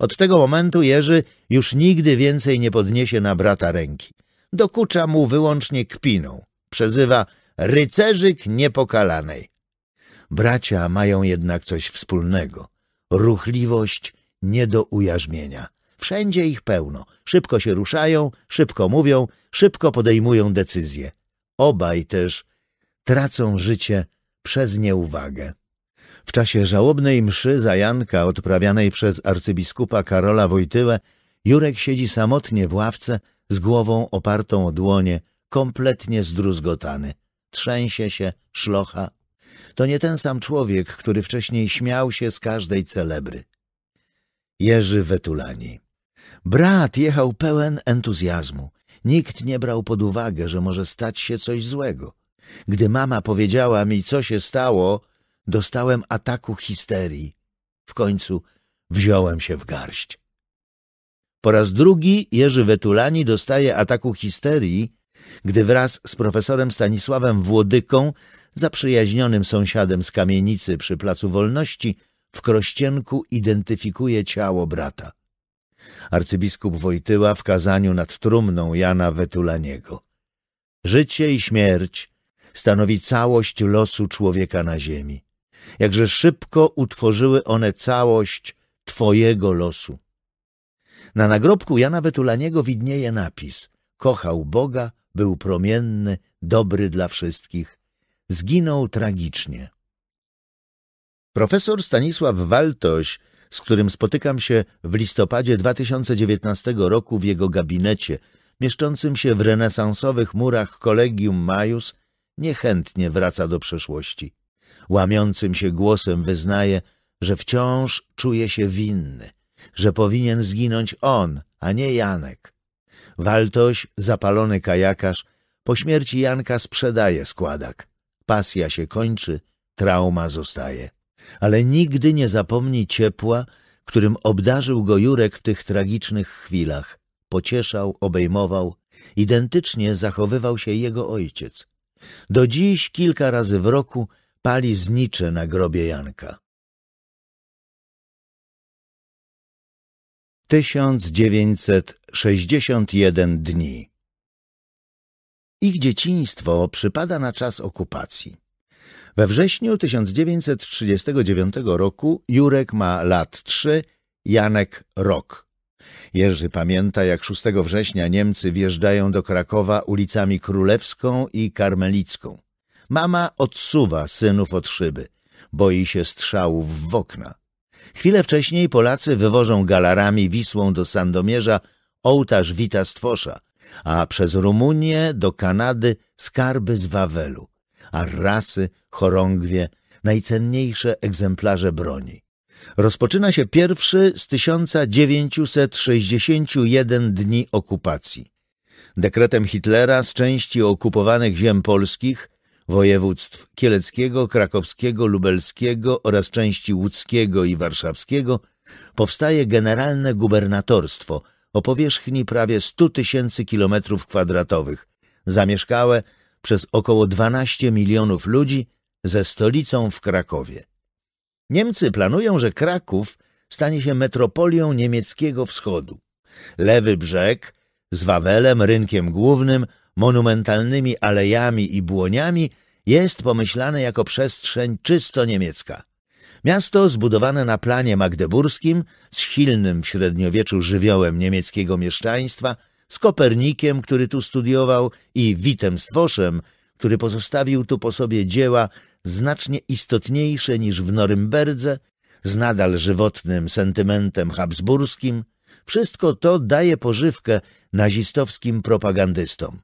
Od tego momentu Jerzy już nigdy więcej nie podniesie na brata ręki. Dokucza mu wyłącznie kpiną. Przezywa rycerzyk niepokalanej. Bracia mają jednak coś wspólnego. Ruchliwość nie do ujarzmienia. Wszędzie ich pełno. Szybko się ruszają, szybko mówią, szybko podejmują decyzje. Obaj też tracą życie przez nieuwagę. W czasie żałobnej mszy za Janka odprawianej przez arcybiskupa Karola Wojtyłę Jurek siedzi samotnie w ławce z głową opartą o dłonie, kompletnie zdruzgotany. Trzęsie się, szlocha. To nie ten sam człowiek, który wcześniej śmiał się z każdej celebry. Jerzy Wetulani. Brat jechał pełen entuzjazmu. Nikt nie brał pod uwagę, że może stać się coś złego. Gdy mama powiedziała mi, co się stało, dostałem ataku histerii. W końcu wziąłem się w garść. Po raz drugi Jerzy Wetulani dostaje ataku histerii, gdy wraz z profesorem Stanisławem Włodyką, zaprzyjaźnionym sąsiadem z kamienicy przy Placu Wolności, w Krościenku identyfikuje ciało brata. Arcybiskup Wojtyła w kazaniu nad trumną Jana Wetulaniego. Życie i śmierć stanowi całość losu człowieka na ziemi jakże szybko utworzyły one całość Twojego losu. Na nagrobku Jana Betulaniego widnieje napis Kochał Boga, był promienny, dobry dla wszystkich. Zginął tragicznie. Profesor Stanisław Waltoś, z którym spotykam się w listopadzie 2019 roku w jego gabinecie, mieszczącym się w renesansowych murach Collegium Majus, niechętnie wraca do przeszłości łamiącym się głosem wyznaje, że wciąż czuje się winny, że powinien zginąć on, a nie Janek. Waltoś, zapalony kajakarz, po śmierci Janka sprzedaje składak. Pasja się kończy, trauma zostaje. Ale nigdy nie zapomni ciepła, którym obdarzył go Jurek w tych tragicznych chwilach. Pocieszał, obejmował, identycznie zachowywał się jego ojciec. Do dziś kilka razy w roku pali znicze na grobie Janka. 1961 dni Ich dzieciństwo przypada na czas okupacji. We wrześniu 1939 roku Jurek ma lat trzy, Janek rok. Jerzy pamięta, jak 6 września Niemcy wjeżdżają do Krakowa ulicami Królewską i Karmelicką. Mama odsuwa synów od szyby. Boi się strzałów w okna. Chwilę wcześniej Polacy wywożą galarami Wisłą do Sandomierza ołtarz Wita Stwosza, a przez Rumunię do Kanady skarby z Wawelu, arrasy, chorągwie, najcenniejsze egzemplarze broni. Rozpoczyna się pierwszy z 1961 dni okupacji. Dekretem Hitlera z części okupowanych ziem polskich, województw kieleckiego, krakowskiego, lubelskiego oraz części łódzkiego i warszawskiego powstaje generalne gubernatorstwo o powierzchni prawie 100 tysięcy kilometrów kwadratowych, zamieszkałe przez około 12 milionów ludzi ze stolicą w Krakowie. Niemcy planują, że Kraków stanie się metropolią niemieckiego wschodu. Lewy brzeg z Wawelem, rynkiem głównym, monumentalnymi alejami i błoniami jest pomyślane jako przestrzeń czysto niemiecka. Miasto zbudowane na planie magdeburskim, z silnym w średniowieczu żywiołem niemieckiego mieszczaństwa, z Kopernikiem, który tu studiował, i Witem Stwoszem, który pozostawił tu po sobie dzieła znacznie istotniejsze niż w Norymberdze, z nadal żywotnym sentymentem habsburskim, wszystko to daje pożywkę nazistowskim propagandystom.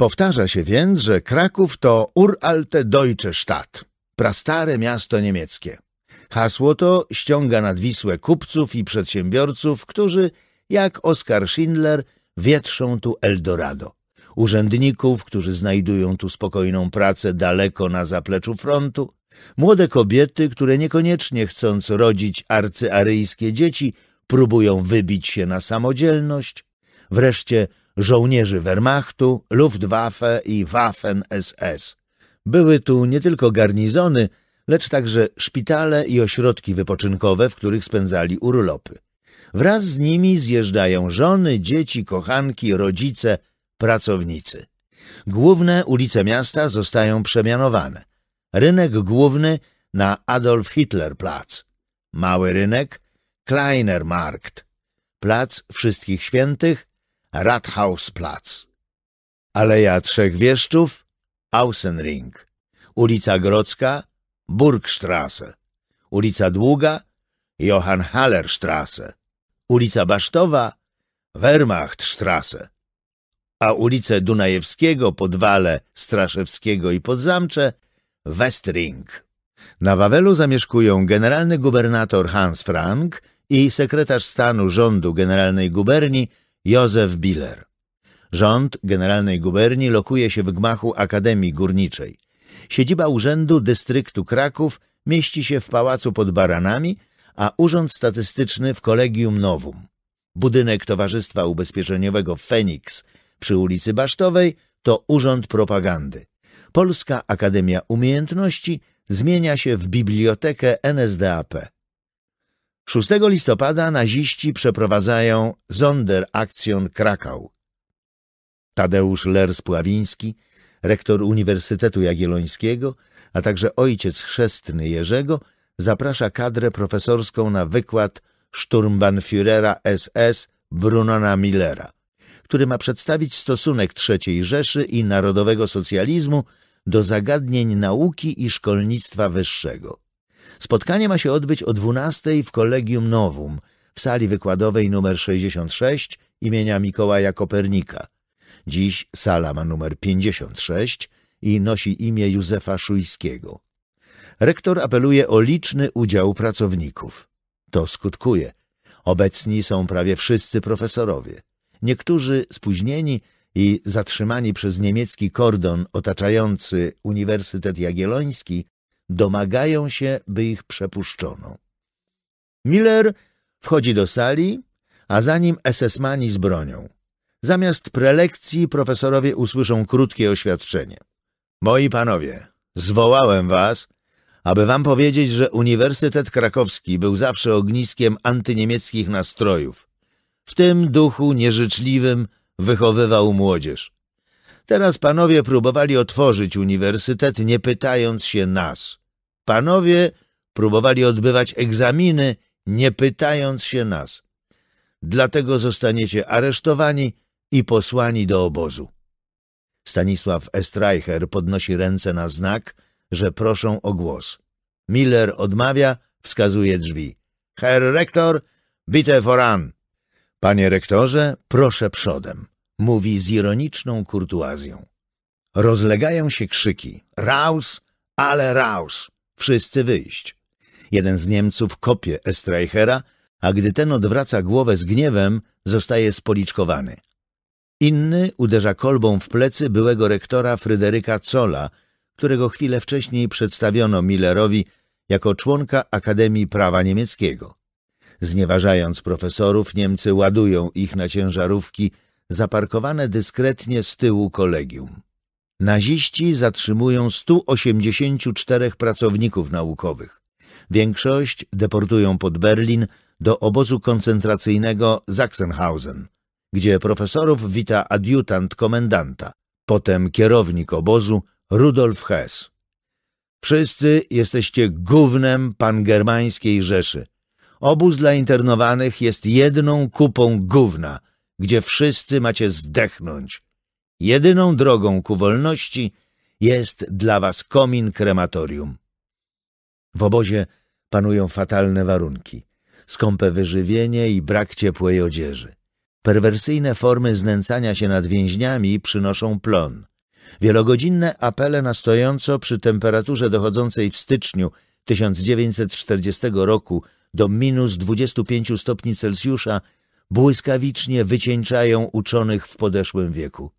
Powtarza się więc, że Kraków to uralte deutsche Stadt, prastare miasto niemieckie. Hasło to ściąga nad Wisłę kupców i przedsiębiorców, którzy, jak Oskar Schindler, wietrzą tu Eldorado. Urzędników, którzy znajdują tu spokojną pracę daleko na zapleczu frontu, młode kobiety, które niekoniecznie chcąc rodzić arcyaryjskie dzieci, próbują wybić się na samodzielność, wreszcie żołnierzy Wehrmachtu, Luftwaffe i Waffen-SS. Były tu nie tylko garnizony, lecz także szpitale i ośrodki wypoczynkowe, w których spędzali urlopy. Wraz z nimi zjeżdżają żony, dzieci, kochanki, rodzice, pracownicy. Główne ulice miasta zostają przemianowane. Rynek główny na Adolf Hitler Platz, mały rynek Kleiner Markt, Plac Wszystkich Świętych, Rathausplatz, Aleja Trzech Wieszczów, Außenring, ulica Grodzka, Burgstrasse, ulica Długa, Johann Hallerstrasse, ulica Basztowa, Wehrmachtstrasse, a ulice Dunajewskiego, Podwale, Straszewskiego i Podzamcze Westring. Na Wawelu zamieszkują generalny gubernator Hans Frank i sekretarz stanu rządu Generalnej Guberni Józef Biller. Rząd Generalnej Guberni lokuje się w gmachu Akademii Górniczej. Siedziba Urzędu Dystryktu Kraków mieści się w pałacu pod Baranami, a Urząd Statystyczny w Kolegium Novum. Budynek Towarzystwa Ubezpieczeniowego Feniks przy ulicy Basztowej to Urząd Propagandy. Polska Akademia Umiejętności zmienia się w Bibliotekę NSDAP. 6 listopada naziści przeprowadzają Sonderaktion Krakau. Tadeusz Ler-Spławiński, rektor Uniwersytetu Jagiellońskiego, a także ojciec chrzestny Jerzego, zaprasza kadrę profesorską na wykład Sturmbannführera SS Brunona Millera, który ma przedstawić stosunek III Rzeszy i narodowego socjalizmu do zagadnień nauki i szkolnictwa wyższego. Spotkanie ma się odbyć o 12 w Kolegium Novum, w sali wykładowej nr 66 imienia Mikołaja Kopernika. Dziś sala ma numer 56 i nosi imię Józefa Szujskiego. Rektor apeluje o liczny udział pracowników. To skutkuje. Obecni są prawie wszyscy profesorowie. Niektórzy spóźnieni i zatrzymani przez niemiecki kordon otaczający Uniwersytet Jagielloński domagają się, by ich przepuszczono. Miller wchodzi do sali, a za nim SS-mani z bronią. Zamiast prelekcji profesorowie usłyszą krótkie oświadczenie. Moi panowie, zwołałem was, aby wam powiedzieć, że Uniwersytet Krakowski był zawsze ogniskiem antyniemieckich nastrojów. W tym duchu nieżyczliwym wychowywał młodzież. Teraz panowie próbowali otworzyć uniwersytet, nie pytając się nas. Panowie próbowali odbywać egzaminy, nie pytając się nas. Dlatego zostaniecie aresztowani i posłani do obozu. Stanisław Estreicher podnosi ręce na znak, że proszą o głos. Miller odmawia, wskazuje drzwi. Herr rektor, bitte voran. Panie rektorze, proszę przodem, mówi z ironiczną kurtuazją. Rozlegają się krzyki. Raus, ale raus. Wszyscy wyjść. Jeden z Niemców kopie Estreichera, a gdy ten odwraca głowę z gniewem, zostaje spoliczkowany. Inny uderza kolbą w plecy byłego rektora Fryderyka Cola, którego chwilę wcześniej przedstawiono Millerowi jako członka Akademii Prawa Niemieckiego. Znieważając profesorów, Niemcy ładują ich na ciężarówki zaparkowane dyskretnie z tyłu kolegium. Naziści zatrzymują 184 pracowników naukowych. Większość deportują pod Berlin do obozu koncentracyjnego Sachsenhausen, gdzie profesorów wita adiutant komendanta, potem kierownik obozu Rudolf Hess. Wszyscy jesteście gównem pangermańskiej Rzeszy. Obóz dla internowanych jest jedną kupą gówna, gdzie wszyscy macie zdechnąć. Jedyną drogą ku wolności jest dla was komin krematorium. W obozie panują fatalne warunki, skąpe wyżywienie i brak ciepłej odzieży. Perwersyjne formy znęcania się nad więźniami przynoszą plon. Wielogodzinne apele na stojąco przy temperaturze dochodzącej w styczniu 1940 roku do minus 25 stopni Celsjusza błyskawicznie wycieńczają uczonych w podeszłym wieku.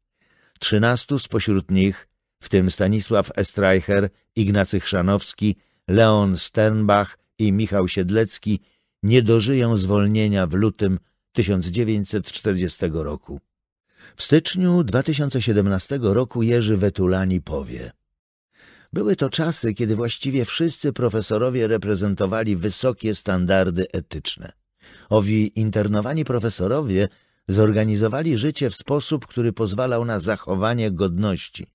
Trzynastu spośród nich, w tym Stanisław Estreicher, Ignacy Chrzanowski, Leon Sternbach i Michał Siedlecki, nie dożyją zwolnienia w lutym 1940 roku. W styczniu 2017 roku Jerzy Wetulani powie Były to czasy, kiedy właściwie wszyscy profesorowie reprezentowali wysokie standardy etyczne. Owi internowani profesorowie zorganizowali życie w sposób, który pozwalał na zachowanie godności.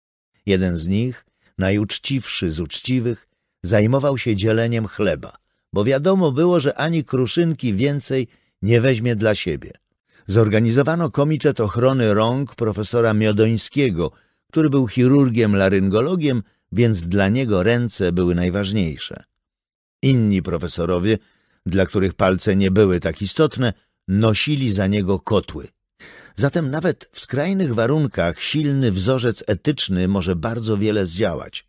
Jeden z nich, najuczciwszy z uczciwych, zajmował się dzieleniem chleba, bo wiadomo było, że ani kruszynki więcej nie weźmie dla siebie. Zorganizowano Komitet Ochrony Rąk profesora Miodońskiego, który był chirurgiem laryngologiem, więc dla niego ręce były najważniejsze. Inni profesorowie, dla których palce nie były tak istotne, nosili za niego kotły. Zatem nawet w skrajnych warunkach silny wzorzec etyczny może bardzo wiele zdziałać.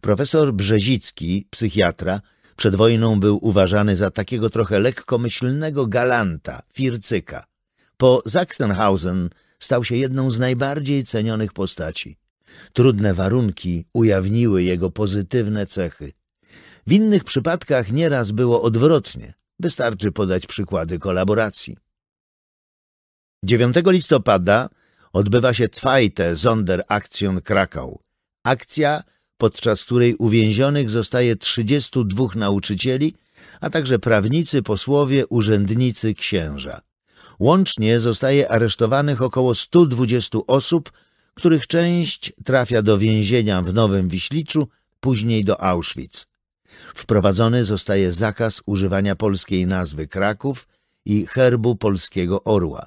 Profesor Brzezicki, psychiatra, przed wojną był uważany za takiego trochę lekkomyślnego galanta, fircyka. Po Sachsenhausen stał się jedną z najbardziej cenionych postaci. Trudne warunki ujawniły jego pozytywne cechy. W innych przypadkach nieraz było odwrotnie. Wystarczy podać przykłady kolaboracji. 9 listopada odbywa się Zweite Sonderaktion Krakau. Akcja, podczas której uwięzionych zostaje 32 nauczycieli, a także prawnicy, posłowie, urzędnicy, księża. Łącznie zostaje aresztowanych około 120 osób, których część trafia do więzienia w Nowym Wiśliczu, później do Auschwitz. Wprowadzony zostaje zakaz używania polskiej nazwy Kraków i herbu polskiego orła.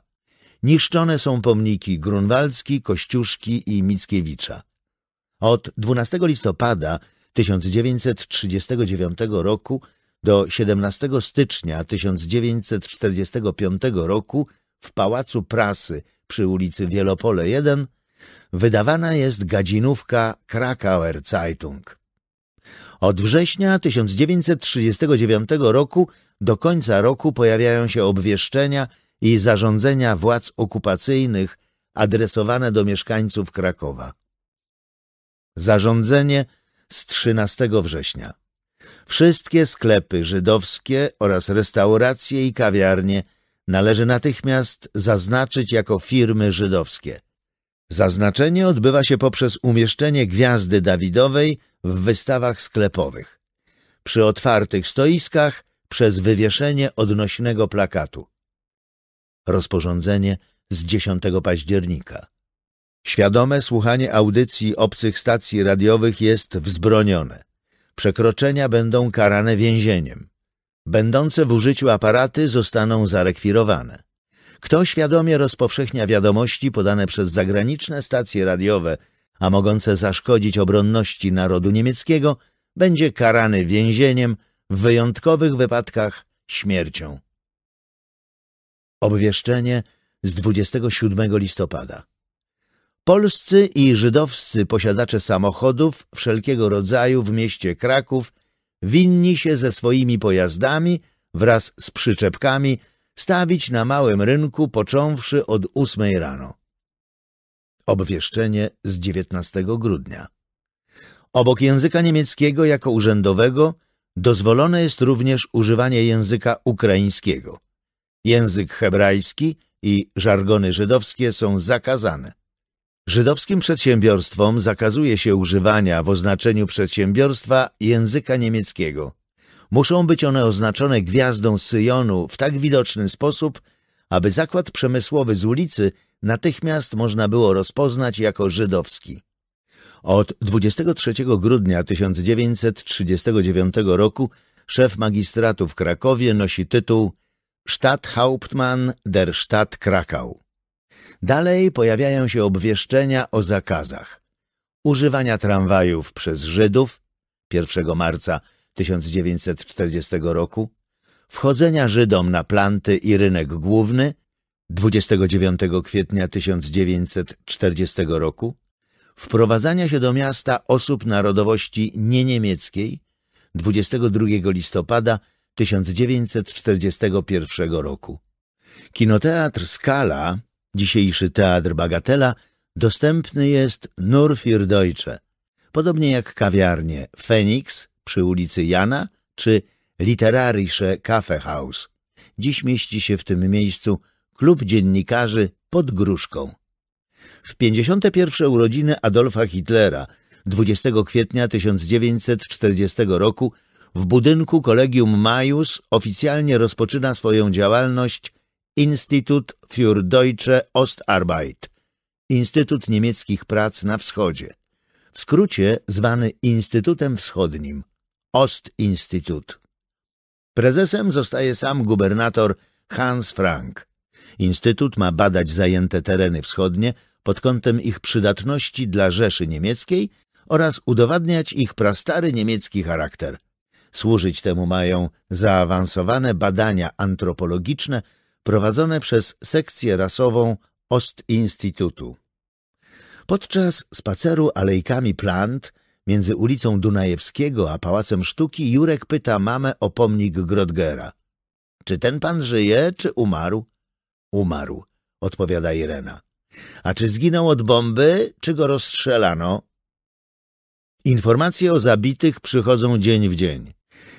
Niszczone są pomniki Grunwaldzki, Kościuszki i Mickiewicza. Od 12 listopada 1939 roku do 17 stycznia 1945 roku w Pałacu Prasy przy ulicy Wielopole 1 wydawana jest gadzinówka Krakauer Zeitung. Od września 1939 roku do końca roku pojawiają się obwieszczenia i zarządzenia władz okupacyjnych adresowane do mieszkańców Krakowa. Zarządzenie z 13 września. Wszystkie sklepy żydowskie oraz restauracje i kawiarnie należy natychmiast zaznaczyć jako firmy żydowskie. Zaznaczenie odbywa się poprzez umieszczenie gwiazdy Dawidowej w wystawach sklepowych. Przy otwartych stoiskach przez wywieszenie odnośnego plakatu. Rozporządzenie z 10 października. Świadome słuchanie audycji obcych stacji radiowych jest wzbronione. Przekroczenia będą karane więzieniem. Będące w użyciu aparaty zostaną zarekwirowane. Kto świadomie rozpowszechnia wiadomości podane przez zagraniczne stacje radiowe, a mogące zaszkodzić obronności narodu niemieckiego, będzie karany więzieniem, w wyjątkowych wypadkach śmiercią. Obwieszczenie z 27 listopada. Polscy i żydowscy posiadacze samochodów wszelkiego rodzaju w mieście Kraków winni się ze swoimi pojazdami wraz z przyczepkami stawić na małym rynku począwszy od ósmej rano. obwieszczenie z 19 grudnia. Obok języka niemieckiego jako urzędowego dozwolone jest również używanie języka ukraińskiego. Język hebrajski i żargony żydowskie są zakazane. Żydowskim przedsiębiorstwom zakazuje się używania w oznaczeniu przedsiębiorstwa języka niemieckiego. Muszą być one oznaczone gwiazdą Syjonu w tak widoczny sposób, aby zakład przemysłowy z ulicy natychmiast można było rozpoznać jako żydowski. Od 23 grudnia 1939 roku szef magistratu w Krakowie nosi tytuł Stadthauptmann der Stadt Krakau. Dalej pojawiają się obwieszczenia o zakazach. Używania tramwajów przez Żydów 1 marca 1940 roku, wchodzenia Żydom na planty i rynek główny 29 kwietnia 1940 roku, wprowadzania się do miasta osób narodowości nieniemieckiej 22 listopada 1941 roku. Kinoteatr Skala, dzisiejszy Teatr Bagatela, dostępny jest nur für Deutsche, podobnie jak kawiarnie Phoenix przy ulicy Jana czy Literarische Kaffeehaus. Dziś mieści się w tym miejscu klub dziennikarzy pod Gruszką. W 51. urodziny Adolfa Hitlera 20 kwietnia 1940 roku w budynku Kolegium Majus oficjalnie rozpoczyna swoją działalność Instytut für Deutsche Ostarbeit, Instytut Niemieckich Prac na Wschodzie, w skrócie zwany Instytutem Wschodnim, Ostinstytut. Prezesem zostaje sam gubernator Hans Frank. Instytut ma badać zajęte tereny wschodnie pod kątem ich przydatności dla Rzeszy Niemieckiej oraz udowadniać ich prastary niemiecki charakter. Służyć temu mają zaawansowane badania antropologiczne prowadzone przez sekcję rasową Ostinstytutu. Podczas spaceru alejkami plant między ulicą Dunajewskiego a Pałacem Sztuki Jurek pyta mamę o pomnik Grodgera. Czy ten pan żyje, czy umarł? Umarł, odpowiada Irena. A czy zginął od bomby, czy go rozstrzelano? Informacje o zabitych przychodzą dzień w dzień.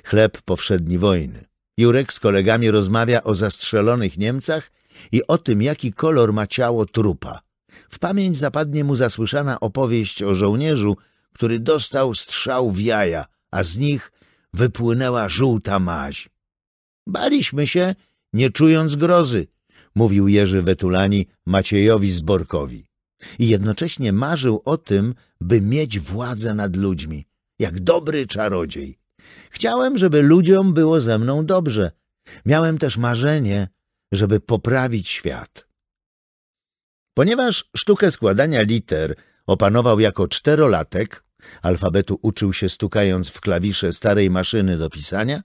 Chleb powszedni wojny. Jurek z kolegami rozmawia o zastrzelonych Niemcach i o tym, jaki kolor ma ciało trupa. W pamięć zapadnie mu zasłyszana opowieść o żołnierzu, który dostał strzał w jaja, a z nich wypłynęła żółta maź. Baliśmy się, nie czując grozy, mówił Jerzy Wetulani Maciejowi Zborkowi. I jednocześnie marzył o tym, by mieć władzę nad ludźmi, jak dobry czarodziej. Chciałem, żeby ludziom było ze mną dobrze. Miałem też marzenie, żeby poprawić świat. Ponieważ sztukę składania liter opanował jako czterolatek, alfabetu uczył się stukając w klawisze starej maszyny do pisania,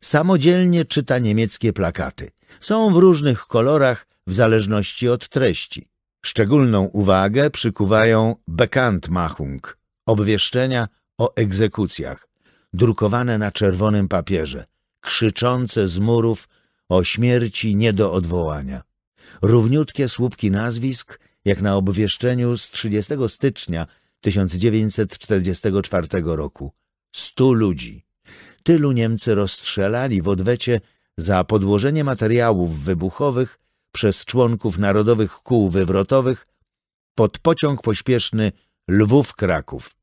samodzielnie czyta niemieckie plakaty. Są w różnych kolorach w zależności od treści. Szczególną uwagę przykuwają Bekanntmachung, obwieszczenia o egzekucjach, drukowane na czerwonym papierze, krzyczące z murów o śmierci nie do odwołania. Równiutkie słupki nazwisk, jak na obwieszczeniu z 30 stycznia 1944 roku. Stu ludzi. Tylu Niemcy rozstrzelali w odwecie za podłożenie materiałów wybuchowych przez członków Narodowych Kół Wywrotowych pod pociąg pośpieszny Lwów-Kraków.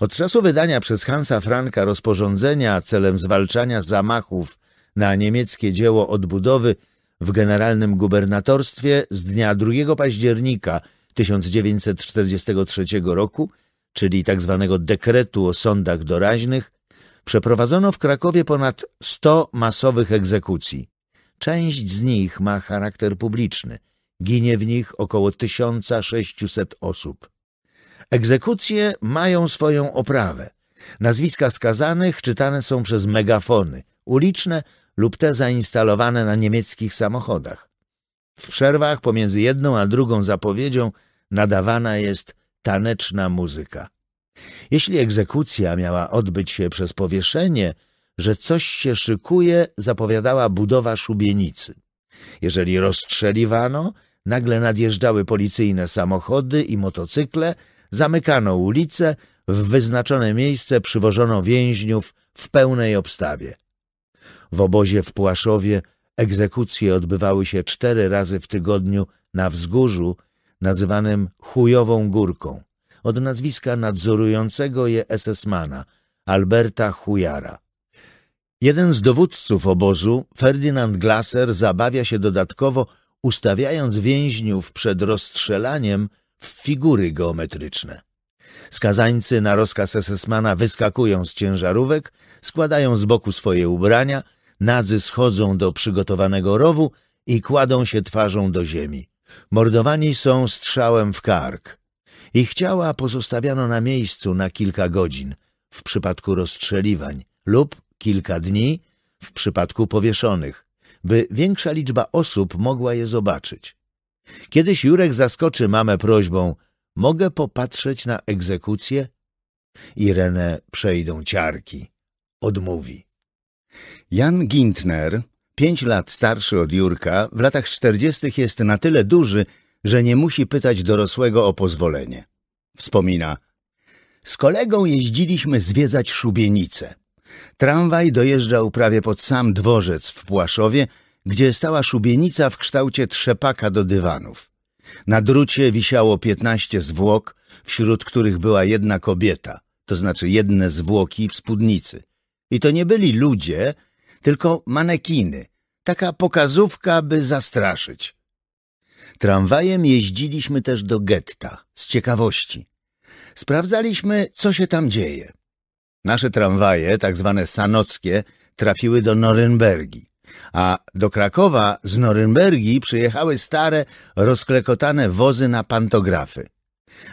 Od czasu wydania przez Hansa Franka rozporządzenia celem zwalczania zamachów na niemieckie dzieło odbudowy w generalnym gubernatorstwie z dnia 2 października 1943 roku, czyli tzw. Tak dekretu o sądach doraźnych, przeprowadzono w Krakowie ponad 100 masowych egzekucji. Część z nich ma charakter publiczny. Ginie w nich około 1600 osób. Egzekucje mają swoją oprawę. Nazwiska skazanych czytane są przez megafony, uliczne lub te zainstalowane na niemieckich samochodach. W przerwach pomiędzy jedną a drugą zapowiedzią nadawana jest taneczna muzyka. Jeśli egzekucja miała odbyć się przez powieszenie, że coś się szykuje, zapowiadała budowa szubienicy. Jeżeli rozstrzeliwano, nagle nadjeżdżały policyjne samochody i motocykle, zamykano ulice, w wyznaczone miejsce przywożono więźniów w pełnej obstawie. W obozie w Płaszowie egzekucje odbywały się cztery razy w tygodniu na wzgórzu nazywanym Chujową Górką, od nazwiska nadzorującego je SS-mana Alberta Chujara. Jeden z dowódców obozu, Ferdynand Glaser, zabawia się dodatkowo, ustawiając więźniów przed rozstrzelaniem w figury geometryczne. Skazańcy na rozkaz SS-mana wyskakują z ciężarówek, składają z boku swoje ubrania, nadzy schodzą do przygotowanego rowu i kładą się twarzą do ziemi. Mordowani są strzałem w kark. Ich ciała pozostawiano na miejscu na kilka godzin w przypadku rozstrzeliwań lub kilka dni w przypadku powieszonych, by większa liczba osób mogła je zobaczyć. Kiedyś Jurek zaskoczy mamę prośbą Mogę popatrzeć na egzekucję? Irenę przejdą ciarki. Odmówi. Jan Gintner, pięć lat starszy od Jurka, w latach czterdziestych jest na tyle duży, że nie musi pytać dorosłego o pozwolenie. Wspomina. Z kolegą jeździliśmy zwiedzać szubienicę. Tramwaj dojeżdżał prawie pod sam dworzec w Płaszowie, gdzie stała szubienica w kształcie trzepaka do dywanów. Na drucie wisiało piętnaście zwłok, wśród których była jedna kobieta, to znaczy jedne zwłoki w spódnicy. I to nie byli ludzie, tylko manekiny, taka pokazówka, by zastraszyć. Tramwajem jeździliśmy też do getta, z ciekawości. Sprawdzaliśmy, co się tam dzieje. Nasze tramwaje, tak zwane sanockie, trafiły do Norymbergi a do Krakowa z Norymbergi przyjechały stare, rozklekotane wozy na pantografy.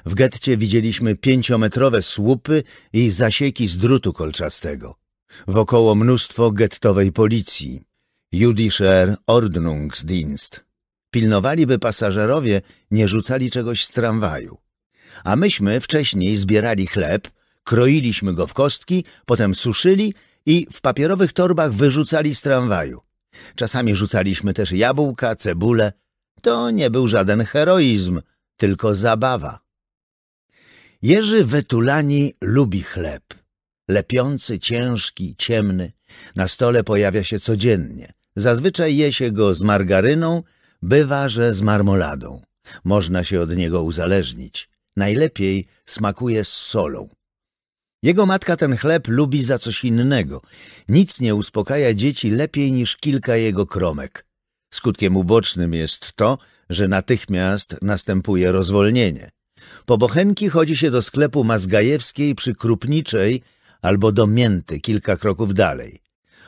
W getcie widzieliśmy pięciometrowe słupy i zasieki z drutu kolczastego. Wokoło mnóstwo gettowej policji. Judischer Ordnungsdienst. Pilnowali, by pasażerowie nie rzucali czegoś z tramwaju. A myśmy wcześniej zbierali chleb, kroiliśmy go w kostki, potem suszyli i w papierowych torbach wyrzucali z tramwaju. Czasami rzucaliśmy też jabłka, cebule. To nie był żaden heroizm, tylko zabawa. Jerzy Wetulani lubi chleb. Lepiący, ciężki, ciemny. Na stole pojawia się codziennie. Zazwyczaj je się go z margaryną, bywa, że z marmoladą. Można się od niego uzależnić. Najlepiej smakuje z solą. Jego matka ten chleb lubi za coś innego. Nic nie uspokaja dzieci lepiej niż kilka jego kromek. Skutkiem ubocznym jest to, że natychmiast następuje rozwolnienie. Po bochenki chodzi się do sklepu Mazgajewskiej przy Krupniczej albo do Mięty kilka kroków dalej.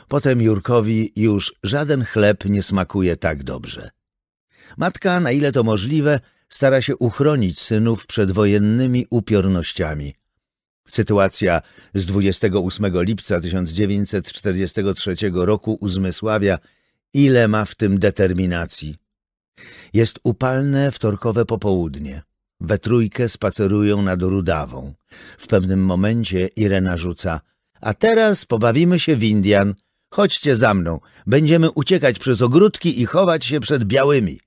Potem Jurkowi już żaden chleb nie smakuje tak dobrze. Matka, na ile to możliwe, stara się uchronić synów przed wojennymi upiornościami. Sytuacja z 28 lipca 1943 roku uzmysławia, ile ma w tym determinacji. Jest upalne wtorkowe popołudnie. We trójkę spacerują nad Rudawą. W pewnym momencie Irena rzuca A teraz pobawimy się w Indian. Chodźcie za mną. Będziemy uciekać przez ogródki i chować się przed białymi.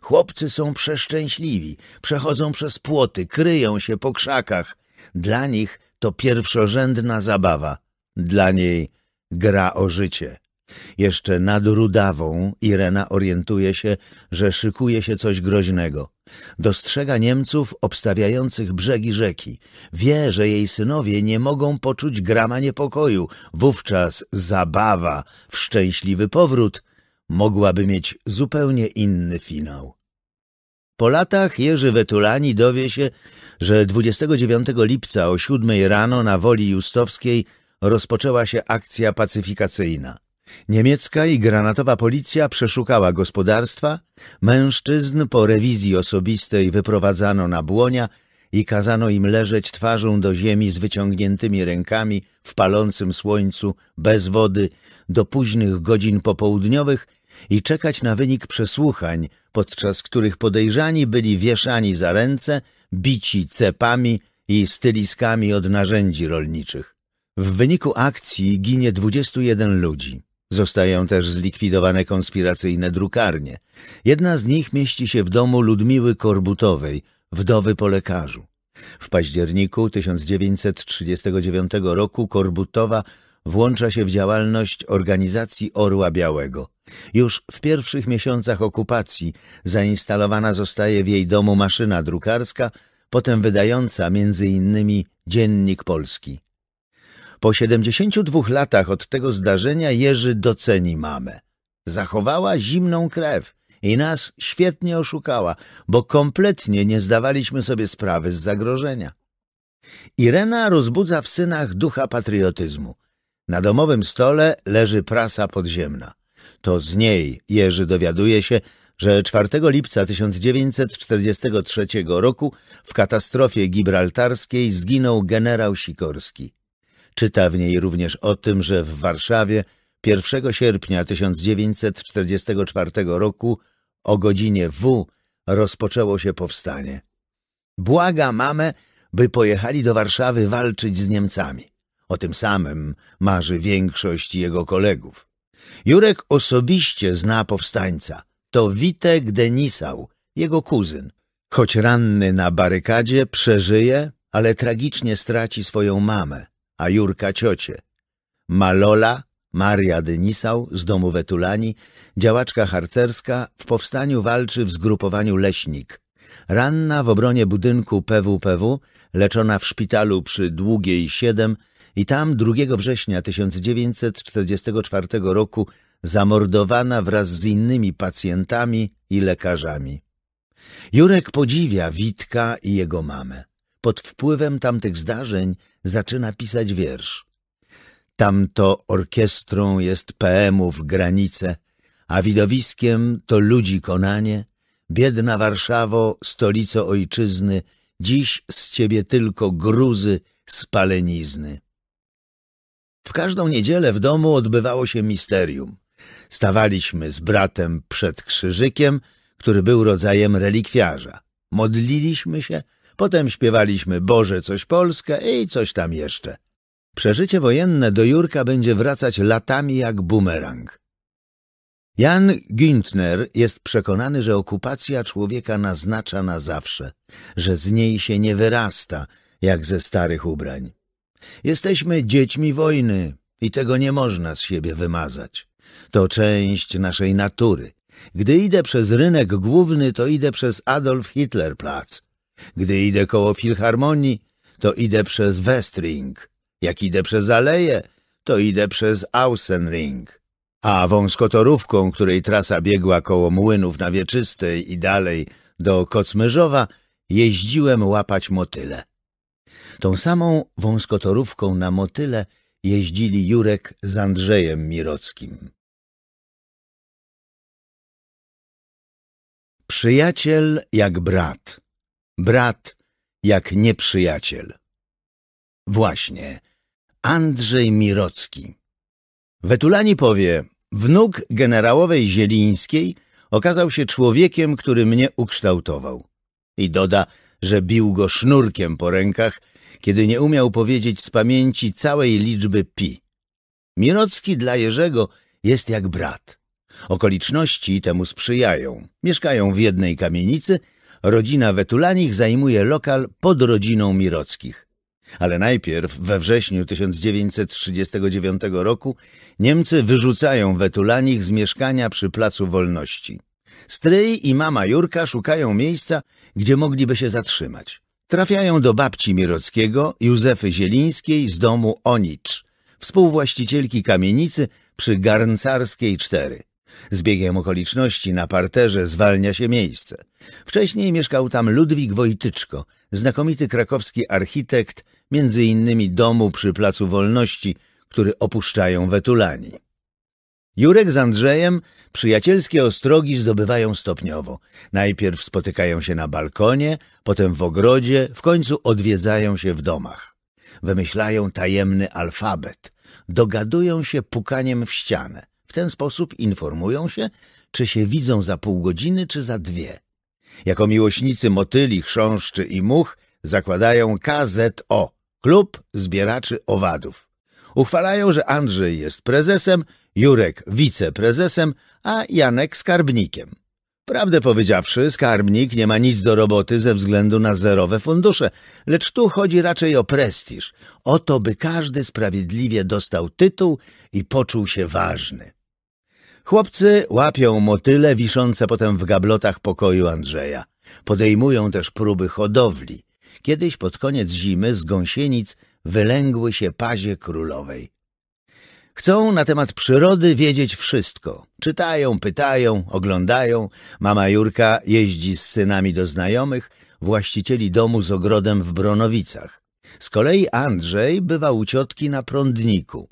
Chłopcy są przeszczęśliwi. Przechodzą przez płoty, kryją się po krzakach. Dla nich to pierwszorzędna zabawa, dla niej gra o życie. Jeszcze nad Rudawą Irena orientuje się, że szykuje się coś groźnego. Dostrzega Niemców obstawiających brzegi rzeki. Wie, że jej synowie nie mogą poczuć grama niepokoju. Wówczas zabawa w szczęśliwy powrót mogłaby mieć zupełnie inny finał. Po latach Jerzy Wetulani dowie się, że 29 lipca o 7 rano na Woli Justowskiej rozpoczęła się akcja pacyfikacyjna. Niemiecka i granatowa policja przeszukała gospodarstwa, mężczyzn po rewizji osobistej wyprowadzano na błonia i kazano im leżeć twarzą do ziemi z wyciągniętymi rękami w palącym słońcu, bez wody, do późnych godzin popołudniowych i czekać na wynik przesłuchań, podczas których podejrzani byli wieszani za ręce, bici cepami i styliskami od narzędzi rolniczych. W wyniku akcji ginie 21 ludzi. Zostają też zlikwidowane konspiracyjne drukarnie. Jedna z nich mieści się w domu Ludmiły Korbutowej, wdowy po lekarzu. W październiku 1939 roku Korbutowa włącza się w działalność organizacji Orła Białego. Już w pierwszych miesiącach okupacji zainstalowana zostaje w jej domu maszyna drukarska, potem wydająca innymi Dziennik Polski. Po 72 latach od tego zdarzenia Jerzy doceni mamę. Zachowała zimną krew i nas świetnie oszukała, bo kompletnie nie zdawaliśmy sobie sprawy z zagrożenia. Irena rozbudza w synach ducha patriotyzmu. Na domowym stole leży prasa podziemna. To z niej Jerzy dowiaduje się, że 4 lipca 1943 roku w katastrofie gibraltarskiej zginął generał Sikorski. Czyta w niej również o tym, że w Warszawie 1 sierpnia 1944 roku o godzinie W rozpoczęło się powstanie. Błaga mamę, by pojechali do Warszawy walczyć z Niemcami. O tym samym marzy większość jego kolegów. Jurek osobiście zna powstańca. To Witek Denisał, jego kuzyn. Choć ranny na barykadzie, przeżyje, ale tragicznie straci swoją mamę, a Jurka ciocie. Malola, Maria Denisał z domu Wetulani, działaczka harcerska, w powstaniu walczy w zgrupowaniu Leśnik. Ranna w obronie budynku PWPW, leczona w szpitalu przy Długiej 7 i tam 2 września 1944 roku zamordowana wraz z innymi pacjentami i lekarzami. Jurek podziwia Witka i jego mamę. Pod wpływem tamtych zdarzeń zaczyna pisać wiersz. Tamto orkiestrą jest PM-ów granice, a widowiskiem to ludzi konanie. Biedna Warszawo, stolico ojczyzny, dziś z ciebie tylko gruzy, spalenizny. W każdą niedzielę w domu odbywało się misterium. Stawaliśmy z bratem przed krzyżykiem, który był rodzajem relikwiarza. Modliliśmy się, potem śpiewaliśmy Boże coś Polskę i coś tam jeszcze. Przeżycie wojenne do Jurka będzie wracać latami jak bumerang. Jan Güntner jest przekonany, że okupacja człowieka naznacza na zawsze, że z niej się nie wyrasta, jak ze starych ubrań. Jesteśmy dziećmi wojny i tego nie można z siebie wymazać. To część naszej natury. Gdy idę przez rynek główny, to idę przez Adolf Hitler Platz. Gdy idę koło Filharmonii, to idę przez Westring. Jak idę przez aleję, to idę przez Außenring. A wąskotorówką, której trasa biegła koło młynów na Wieczystej i dalej do Kocmyżowa, jeździłem łapać motyle. Tą samą wąskotorówką na motyle jeździli Jurek z Andrzejem Mirockim. Przyjaciel jak brat, brat jak nieprzyjaciel. Właśnie, Andrzej Mirocki. Wetulani powie, wnuk generałowej Zielińskiej okazał się człowiekiem, który mnie ukształtował. I doda, że bił go sznurkiem po rękach, kiedy nie umiał powiedzieć z pamięci całej liczby pi. Mirocki dla Jerzego jest jak brat. Okoliczności temu sprzyjają. Mieszkają w jednej kamienicy, rodzina Wetulanich zajmuje lokal pod rodziną Mirockich. Ale najpierw, we wrześniu 1939 roku, Niemcy wyrzucają Wetulanich z mieszkania przy Placu Wolności. Stryj i mama Jurka szukają miejsca, gdzie mogliby się zatrzymać. Trafiają do babci Mirockiego, Józefy Zielińskiej z domu Onicz, współwłaścicielki kamienicy przy Garncarskiej 4. Z biegiem okoliczności na parterze zwalnia się miejsce. Wcześniej mieszkał tam Ludwik Wojtyczko, znakomity krakowski architekt, między innymi domu przy Placu Wolności, który opuszczają Wetulani. Jurek z Andrzejem przyjacielskie ostrogi zdobywają stopniowo. Najpierw spotykają się na balkonie, potem w ogrodzie, w końcu odwiedzają się w domach. Wymyślają tajemny alfabet. Dogadują się pukaniem w ścianę. W ten sposób informują się, czy się widzą za pół godziny, czy za dwie. Jako miłośnicy motyli, chrząszczy i much zakładają KZO – Klub Zbieraczy Owadów. Uchwalają, że Andrzej jest prezesem, Jurek wiceprezesem, a Janek skarbnikiem. Prawdę powiedziawszy, skarbnik nie ma nic do roboty ze względu na zerowe fundusze, lecz tu chodzi raczej o prestiż, o to, by każdy sprawiedliwie dostał tytuł i poczuł się ważny. Chłopcy łapią motyle wiszące potem w gablotach pokoju Andrzeja. Podejmują też próby hodowli. Kiedyś pod koniec zimy z gąsienic wylęgły się pazie królowej. Chcą na temat przyrody wiedzieć wszystko. Czytają, pytają, oglądają. Mama Jurka jeździ z synami do znajomych, właścicieli domu z ogrodem w Bronowicach. Z kolei Andrzej bywa u ciotki na prądniku.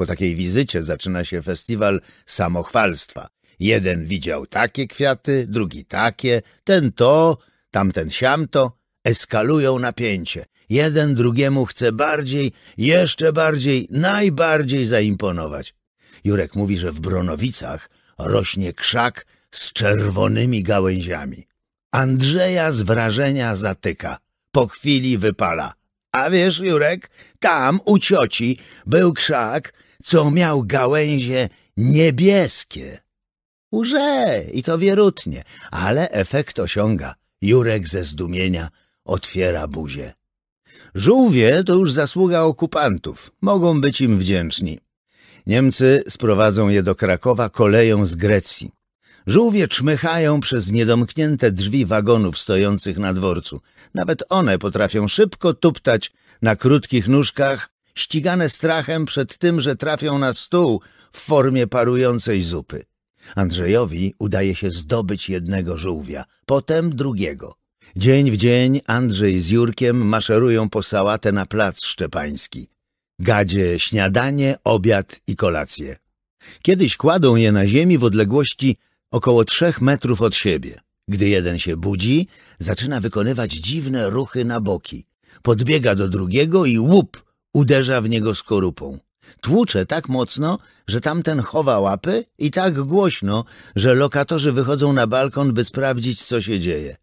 Po takiej wizycie zaczyna się festiwal samochwalstwa. Jeden widział takie kwiaty, drugi takie, ten to, tamten siamto. Eskalują napięcie. Jeden drugiemu chce bardziej, jeszcze bardziej, najbardziej zaimponować. Jurek mówi, że w Bronowicach rośnie krzak z czerwonymi gałęziami. Andrzeja z wrażenia zatyka. Po chwili wypala. A wiesz, Jurek, tam u cioci był krzak, co miał gałęzie niebieskie. Urze, i to wierutnie, ale efekt osiąga. Jurek ze zdumienia otwiera buzię. Żółwie to już zasługa okupantów, mogą być im wdzięczni. Niemcy sprowadzą je do Krakowa koleją z Grecji. Żółwie czmychają przez niedomknięte drzwi wagonów stojących na dworcu. Nawet one potrafią szybko tuptać na krótkich nóżkach, ścigane strachem przed tym, że trafią na stół w formie parującej zupy. Andrzejowi udaje się zdobyć jednego żółwia, potem drugiego. Dzień w dzień Andrzej z Jurkiem maszerują po sałatę na plac szczepański. Gadzie śniadanie, obiad i kolację. Kiedyś kładą je na ziemi w odległości około trzech metrów od siebie. Gdy jeden się budzi, zaczyna wykonywać dziwne ruchy na boki. Podbiega do drugiego i łup uderza w niego skorupą. Tłucze tak mocno, że tamten chowa łapy i tak głośno, że lokatorzy wychodzą na balkon, by sprawdzić, co się dzieje.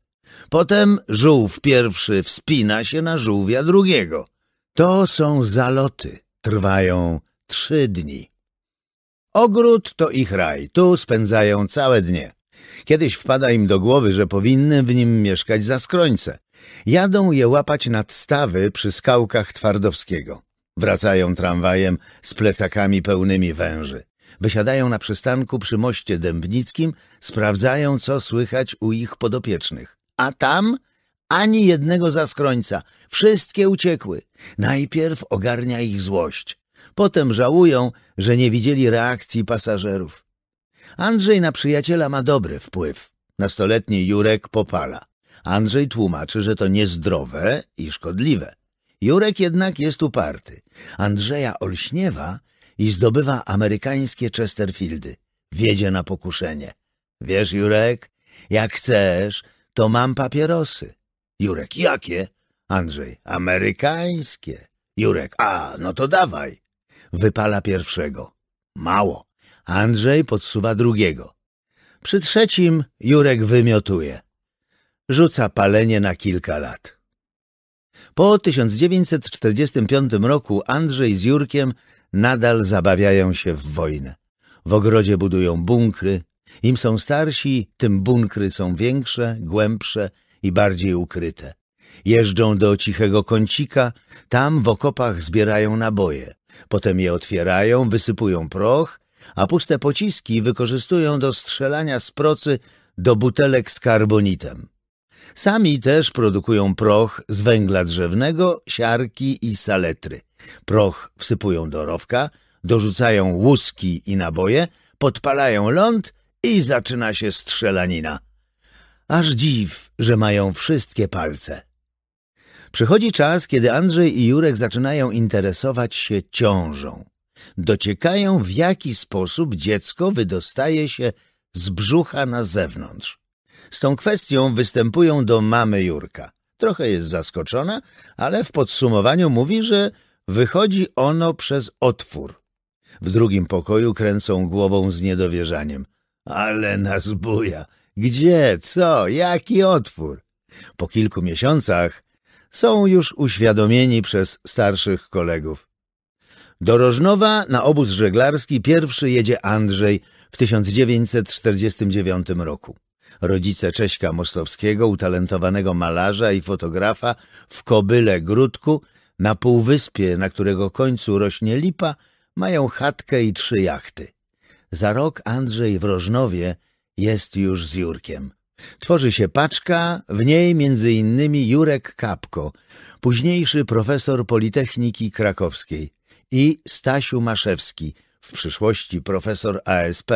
Potem żółw pierwszy wspina się na żółwia drugiego. To są zaloty. Trwają trzy dni. Ogród to ich raj. Tu spędzają całe dnie. Kiedyś wpada im do głowy, że powinny w nim mieszkać zaskrońce. Jadą je łapać nad stawy przy skałkach Twardowskiego. Wracają tramwajem z plecakami pełnymi węży. Wysiadają na przystanku przy moście dębnickim, sprawdzają, co słychać u ich podopiecznych. A tam ani jednego zaskrońca. Wszystkie uciekły. Najpierw ogarnia ich złość. Potem żałują, że nie widzieli reakcji pasażerów. Andrzej na przyjaciela ma dobry wpływ. Nastoletni Jurek popala. Andrzej tłumaczy, że to niezdrowe i szkodliwe. Jurek jednak jest uparty. Andrzeja olśniewa i zdobywa amerykańskie Chesterfieldy. Wiedzie na pokuszenie. Wiesz, Jurek, jak chcesz, to mam papierosy. Jurek, jakie? Andrzej, amerykańskie. Jurek, a, no to dawaj. Wypala pierwszego. Mało. Andrzej podsuwa drugiego. Przy trzecim Jurek wymiotuje. Rzuca palenie na kilka lat. Po 1945 roku Andrzej z Jurkiem nadal zabawiają się w wojnę. W ogrodzie budują bunkry. Im są starsi, tym bunkry są większe, głębsze i bardziej ukryte. Jeżdżą do cichego kącika, tam w okopach zbierają naboje. Potem je otwierają, wysypują proch, a puste pociski wykorzystują do strzelania z procy do butelek z karbonitem. Sami też produkują proch z węgla drzewnego, siarki i saletry. Proch wsypują do rowka, dorzucają łuski i naboje, podpalają ląd i zaczyna się strzelanina. Aż dziw, że mają wszystkie palce. Przychodzi czas, kiedy Andrzej i Jurek zaczynają interesować się ciążą. Dociekają, w jaki sposób dziecko wydostaje się z brzucha na zewnątrz. Z tą kwestią występują do mamy Jurka. Trochę jest zaskoczona, ale w podsumowaniu mówi, że wychodzi ono przez otwór. W drugim pokoju kręcą głową z niedowierzaniem. Ale nas buja! Gdzie, co, jaki otwór? Po kilku miesiącach są już uświadomieni przez starszych kolegów. Do Rożnowa na obóz żeglarski pierwszy jedzie Andrzej w 1949 roku. Rodzice Cześka Mostowskiego, utalentowanego malarza i fotografa w Kobyle Gródku, na półwyspie, na którego końcu rośnie lipa, mają chatkę i trzy jachty. Za rok Andrzej w Rożnowie jest już z Jurkiem. Tworzy się paczka, w niej między innymi Jurek Kapko, późniejszy profesor Politechniki Krakowskiej i Stasiu Maszewski, w przyszłości profesor ASP.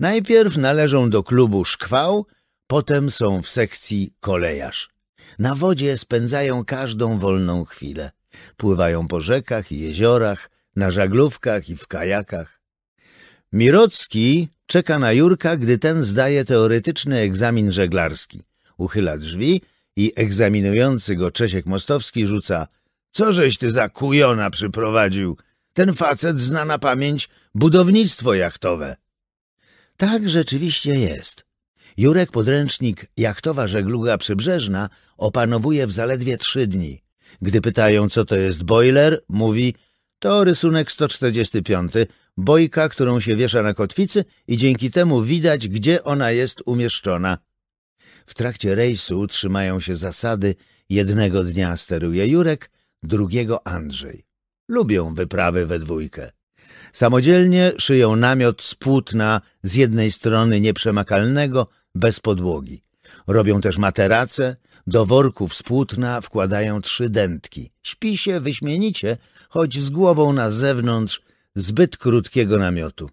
Najpierw należą do klubu Szkwał, potem są w sekcji kolejarz. Na wodzie spędzają każdą wolną chwilę. Pływają po rzekach i jeziorach, na żaglówkach i w kajakach. Mirocki czeka na Jurka, gdy ten zdaje teoretyczny egzamin żeglarski. Uchyla drzwi i egzaminujący go Czesiek Mostowski rzuca — Co żeś ty za kujona przyprowadził? Ten facet zna na pamięć budownictwo jachtowe. Tak rzeczywiście jest. Jurek Podręcznik Jachtowa Żegluga Przybrzeżna opanowuje w zaledwie trzy dni. Gdy pytają, co to jest boiler, mówi to rysunek 145, bojka, którą się wiesza na kotwicy i dzięki temu widać, gdzie ona jest umieszczona. W trakcie rejsu trzymają się zasady jednego dnia steruje Jurek, drugiego Andrzej. Lubią wyprawy we dwójkę. Samodzielnie szyją namiot z płótna z jednej strony nieprzemakalnego, bez podłogi. Robią też materace, do worków z płótna wkładają trzy dętki. Śpi się wyśmienicie, choć z głową na zewnątrz zbyt krótkiego namiotu.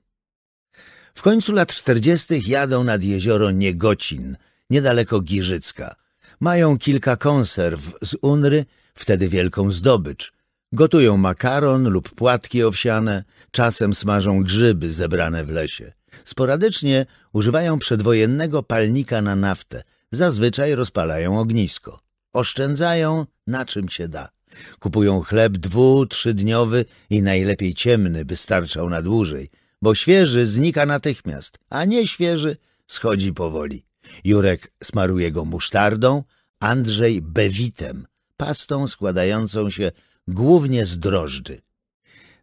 W końcu lat czterdziestych jadą nad jezioro Niegocin, niedaleko Giżycka. Mają kilka konserw z Unry, wtedy wielką zdobycz. Gotują makaron lub płatki owsiane, czasem smażą grzyby zebrane w lesie. Sporadycznie używają przedwojennego palnika na naftę, zazwyczaj rozpalają ognisko. Oszczędzają na czym się da. Kupują chleb dwu-, trzydniowy i najlepiej ciemny, by starczał na dłużej, bo świeży znika natychmiast, a nie świeży schodzi powoli. Jurek smaruje go musztardą, Andrzej bewitem, pastą składającą się głównie z drożdży.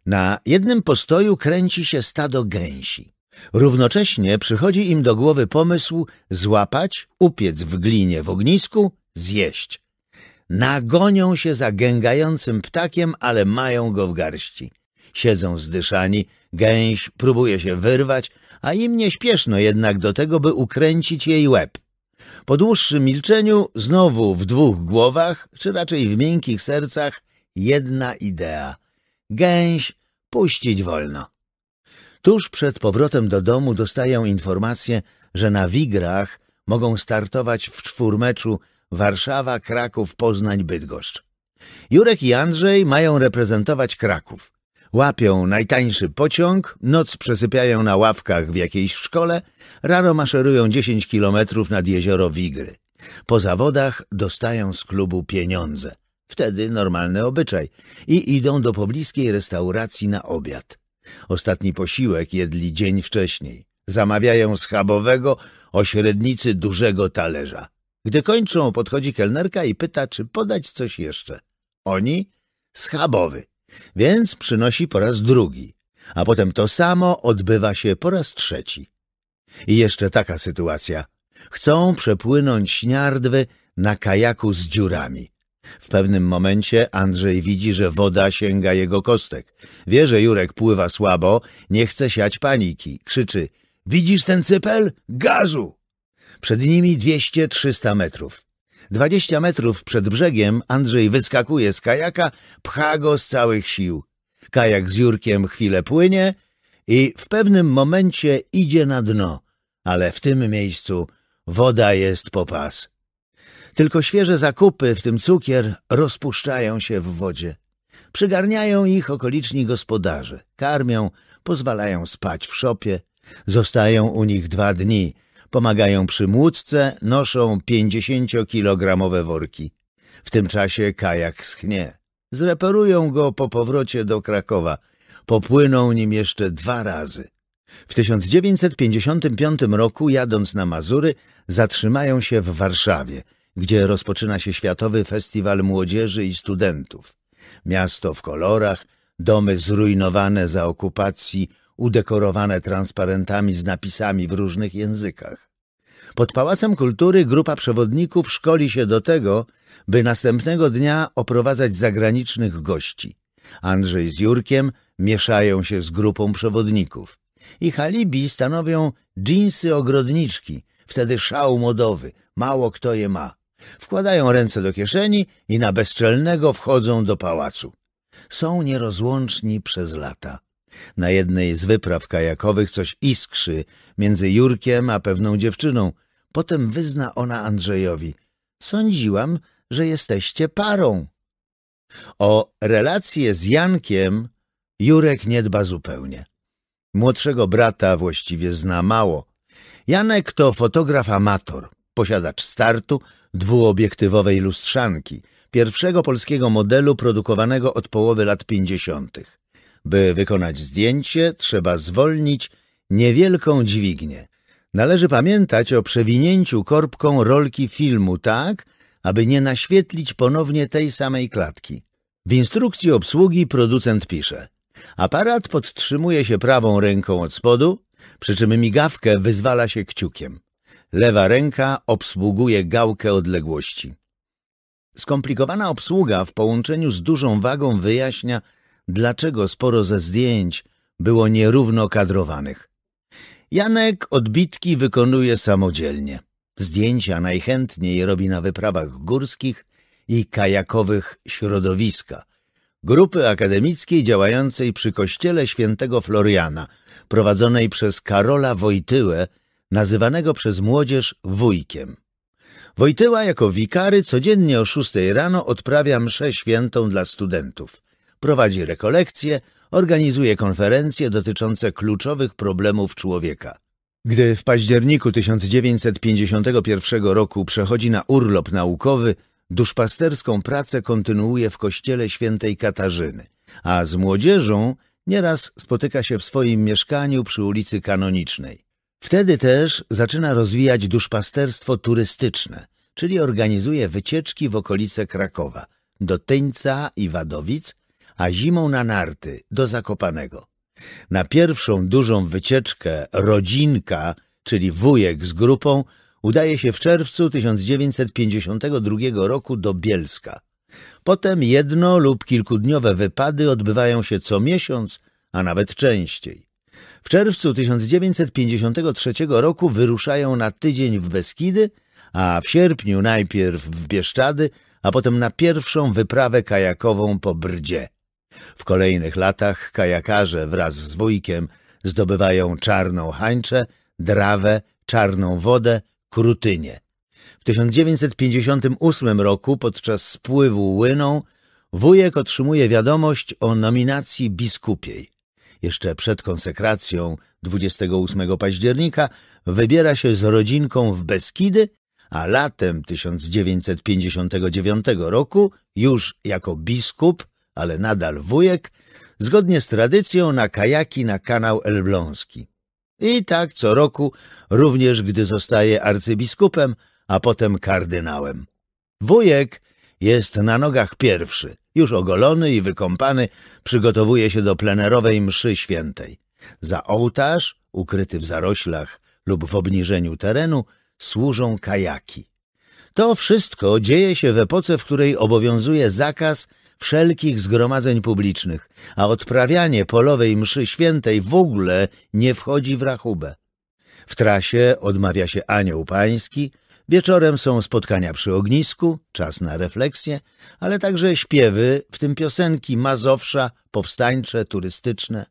Na jednym postoju kręci się stado gęsi. Równocześnie przychodzi im do głowy pomysł złapać, upiec w glinie w ognisku, zjeść. Nagonią się za gęgającym ptakiem, ale mają go w garści. Siedzą zdyszani, gęś próbuje się wyrwać, a im nie śpieszno jednak do tego, by ukręcić jej łeb. Po dłuższym milczeniu znowu w dwóch głowach, czy raczej w miękkich sercach, jedna idea. Gęś puścić wolno. Tuż przed powrotem do domu dostają informację, że na Wigrach mogą startować w czwórmeczu Warszawa, Kraków, Poznań, Bydgoszcz. Jurek i Andrzej mają reprezentować Kraków. Łapią najtańszy pociąg, noc przesypiają na ławkach w jakiejś szkole, rano maszerują 10 kilometrów nad jezioro Wigry. Po zawodach dostają z klubu pieniądze. Wtedy normalny obyczaj. I idą do pobliskiej restauracji na obiad. Ostatni posiłek jedli dzień wcześniej. Zamawiają schabowego o średnicy dużego talerza. Gdy kończą, podchodzi kelnerka i pyta, czy podać coś jeszcze. Oni? Schabowy. Więc przynosi po raz drugi. A potem to samo odbywa się po raz trzeci. I jeszcze taka sytuacja. Chcą przepłynąć śniardwy na kajaku z dziurami. W pewnym momencie Andrzej widzi, że woda sięga jego kostek. Wie, że Jurek pływa słabo, nie chce siać paniki. Krzyczy — widzisz ten cypel? Gazu! Przed nimi dwieście trzysta metrów. Dwadzieścia metrów przed brzegiem Andrzej wyskakuje z kajaka, pcha go z całych sił. Kajak z Jurkiem chwilę płynie i w pewnym momencie idzie na dno, ale w tym miejscu woda jest po pas. Tylko świeże zakupy, w tym cukier, rozpuszczają się w wodzie. Przygarniają ich okoliczni gospodarze, karmią, pozwalają spać w szopie, zostają u nich dwa dni, pomagają przy młódce, noszą pięćdziesięciokilogramowe worki. W tym czasie kajak schnie. Zreperują go po powrocie do Krakowa. Popłyną nim jeszcze dwa razy. W 1955 roku, jadąc na Mazury, zatrzymają się w Warszawie – gdzie rozpoczyna się Światowy Festiwal Młodzieży i Studentów. Miasto w kolorach, domy zrujnowane za okupacji, udekorowane transparentami z napisami w różnych językach. Pod Pałacem Kultury grupa przewodników szkoli się do tego, by następnego dnia oprowadzać zagranicznych gości. Andrzej z Jurkiem mieszają się z grupą przewodników. Ich alibi stanowią dżinsy ogrodniczki, wtedy szał modowy, mało kto je ma. Wkładają ręce do kieszeni i na bezczelnego wchodzą do pałacu. Są nierozłączni przez lata. Na jednej z wypraw kajakowych coś iskrzy między Jurkiem a pewną dziewczyną. Potem wyzna ona Andrzejowi. Sądziłam, że jesteście parą. O relacje z Jankiem Jurek nie dba zupełnie. Młodszego brata właściwie zna mało. Janek to fotograf amator, posiadacz startu dwuobiektywowej lustrzanki, pierwszego polskiego modelu produkowanego od połowy lat pięćdziesiątych. By wykonać zdjęcie, trzeba zwolnić niewielką dźwignię. Należy pamiętać o przewinięciu korbką rolki filmu tak, aby nie naświetlić ponownie tej samej klatki. W instrukcji obsługi producent pisze Aparat podtrzymuje się prawą ręką od spodu, przy czym migawkę wyzwala się kciukiem. Lewa ręka obsługuje gałkę odległości. Skomplikowana obsługa w połączeniu z dużą wagą wyjaśnia, dlaczego sporo ze zdjęć było nierówno kadrowanych. Janek odbitki wykonuje samodzielnie. Zdjęcia najchętniej robi na wyprawach górskich i kajakowych środowiska, grupy akademickiej działającej przy kościele świętego Floriana, prowadzonej przez Karola Wojtyłę, nazywanego przez młodzież wujkiem. Wojtyła jako wikary codziennie o szóstej rano odprawia mszę świętą dla studentów. Prowadzi rekolekcje, organizuje konferencje dotyczące kluczowych problemów człowieka. Gdy w październiku 1951 roku przechodzi na urlop naukowy, duszpasterską pracę kontynuuje w kościele świętej Katarzyny, a z młodzieżą nieraz spotyka się w swoim mieszkaniu przy ulicy Kanonicznej. Wtedy też zaczyna rozwijać duszpasterstwo turystyczne, czyli organizuje wycieczki w okolice Krakowa, do Tyńca i Wadowic, a zimą na narty, do Zakopanego. Na pierwszą dużą wycieczkę rodzinka, czyli wujek z grupą, udaje się w czerwcu 1952 roku do Bielska. Potem jedno lub kilkudniowe wypady odbywają się co miesiąc, a nawet częściej. W czerwcu 1953 roku wyruszają na tydzień w Beskidy, a w sierpniu najpierw w Bieszczady, a potem na pierwszą wyprawę kajakową po Brdzie. W kolejnych latach kajakarze wraz z wujkiem zdobywają czarną hańczę, drawę, czarną wodę, Krutynie. W 1958 roku podczas spływu Łyną wujek otrzymuje wiadomość o nominacji biskupiej. Jeszcze przed konsekracją 28 października wybiera się z rodzinką w Beskidy, a latem 1959 roku, już jako biskup, ale nadal wujek, zgodnie z tradycją na kajaki na kanał Elbląski. I tak co roku, również gdy zostaje arcybiskupem, a potem kardynałem. Wujek jest na nogach pierwszy, już ogolony i wykąpany, przygotowuje się do plenerowej mszy świętej. Za ołtarz, ukryty w zaroślach lub w obniżeniu terenu, służą kajaki. To wszystko dzieje się w epoce, w której obowiązuje zakaz wszelkich zgromadzeń publicznych, a odprawianie polowej mszy świętej w ogóle nie wchodzi w rachubę. W trasie odmawia się anioł pański, wieczorem są spotkania przy ognisku, czas na refleksję, ale także śpiewy, w tym piosenki mazowsza, powstańcze, turystyczne.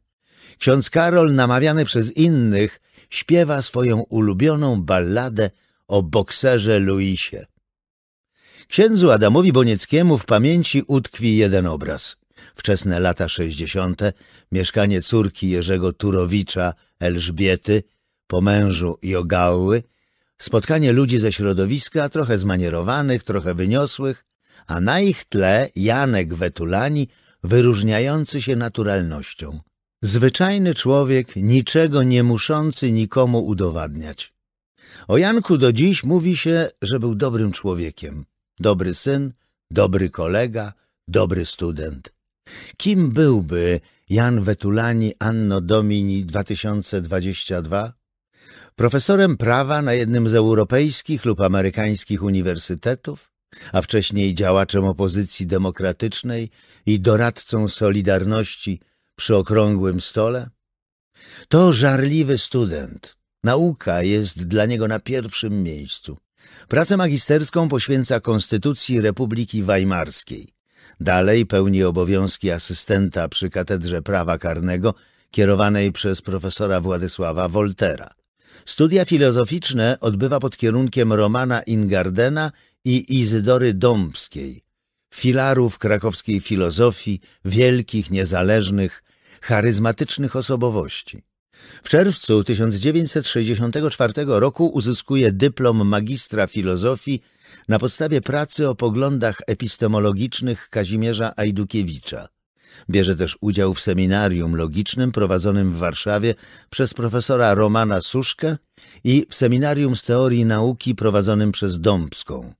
Ksiądz Karol, namawiany przez innych, śpiewa swoją ulubioną balladę o bokserze Luisie. Księdzu Adamowi Bonieckiemu w pamięci utkwi jeden obraz. Wczesne lata sześćdziesiąte, mieszkanie córki Jerzego Turowicza, Elżbiety, po mężu Jogały, spotkanie ludzi ze środowiska, trochę zmanierowanych, trochę wyniosłych, a na ich tle Janek Wetulani, wyróżniający się naturalnością. Zwyczajny człowiek, niczego nie muszący nikomu udowadniać. O Janku do dziś mówi się, że był dobrym człowiekiem dobry syn, dobry kolega, dobry student. Kim byłby Jan Wetulani Anno Domini 2022? Profesorem prawa na jednym z europejskich lub amerykańskich uniwersytetów, a wcześniej działaczem opozycji demokratycznej i doradcą Solidarności przy okrągłym stole? To żarliwy student. Nauka jest dla niego na pierwszym miejscu. Pracę magisterską poświęca Konstytucji Republiki Weimarskiej. Dalej pełni obowiązki asystenta przy Katedrze Prawa Karnego kierowanej przez profesora Władysława Woltera. Studia filozoficzne odbywa pod kierunkiem Romana Ingardena i Izydory Dąbskiej, filarów krakowskiej filozofii, wielkich, niezależnych, charyzmatycznych osobowości. W czerwcu 1964 roku uzyskuje dyplom magistra filozofii na podstawie pracy o poglądach epistemologicznych Kazimierza Ajdukiewicza. Bierze też udział w seminarium logicznym prowadzonym w Warszawie przez profesora Romana Suszkę i w seminarium z teorii nauki prowadzonym przez Dąbską.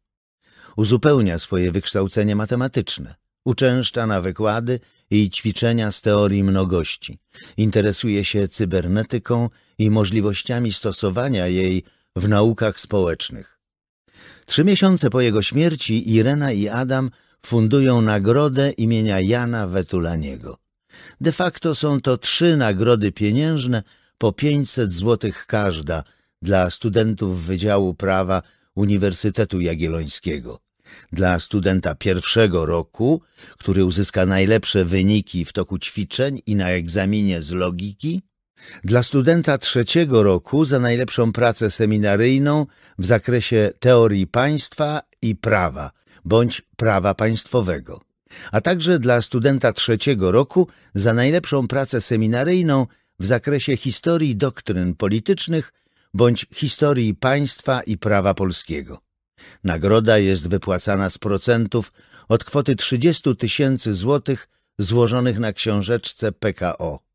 Uzupełnia swoje wykształcenie matematyczne. Uczęszcza na wykłady i ćwiczenia z teorii mnogości. Interesuje się cybernetyką i możliwościami stosowania jej w naukach społecznych. Trzy miesiące po jego śmierci Irena i Adam fundują nagrodę imienia Jana Wetulaniego. De facto są to trzy nagrody pieniężne po 500 złotych każda dla studentów Wydziału Prawa Uniwersytetu Jagiellońskiego. Dla studenta pierwszego roku, który uzyska najlepsze wyniki w toku ćwiczeń i na egzaminie z logiki, dla studenta trzeciego roku za najlepszą pracę seminaryjną w zakresie teorii państwa i prawa bądź prawa państwowego, a także dla studenta trzeciego roku za najlepszą pracę seminaryjną w zakresie historii doktryn politycznych bądź historii państwa i prawa polskiego. Nagroda jest wypłacana z procentów od kwoty 30 tysięcy złotych złożonych na książeczce PKO.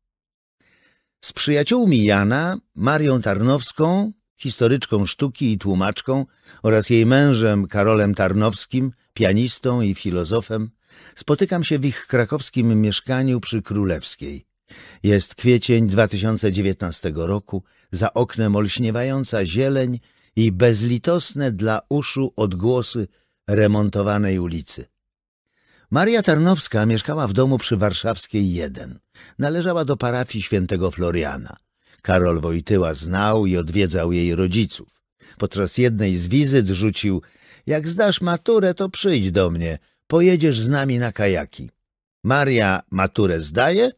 Z przyjaciółmi Jana, Marią Tarnowską, historyczką sztuki i tłumaczką oraz jej mężem Karolem Tarnowskim, pianistą i filozofem, spotykam się w ich krakowskim mieszkaniu przy Królewskiej. Jest kwiecień 2019 roku, za oknem olśniewająca zieleń i bezlitosne dla uszu odgłosy remontowanej ulicy. Maria Tarnowska mieszkała w domu przy Warszawskiej 1. Należała do parafii świętego Floriana. Karol Wojtyła znał i odwiedzał jej rodziców. Podczas jednej z wizyt rzucił — jak zdasz maturę, to przyjdź do mnie, pojedziesz z nami na kajaki. Maria maturę zdaje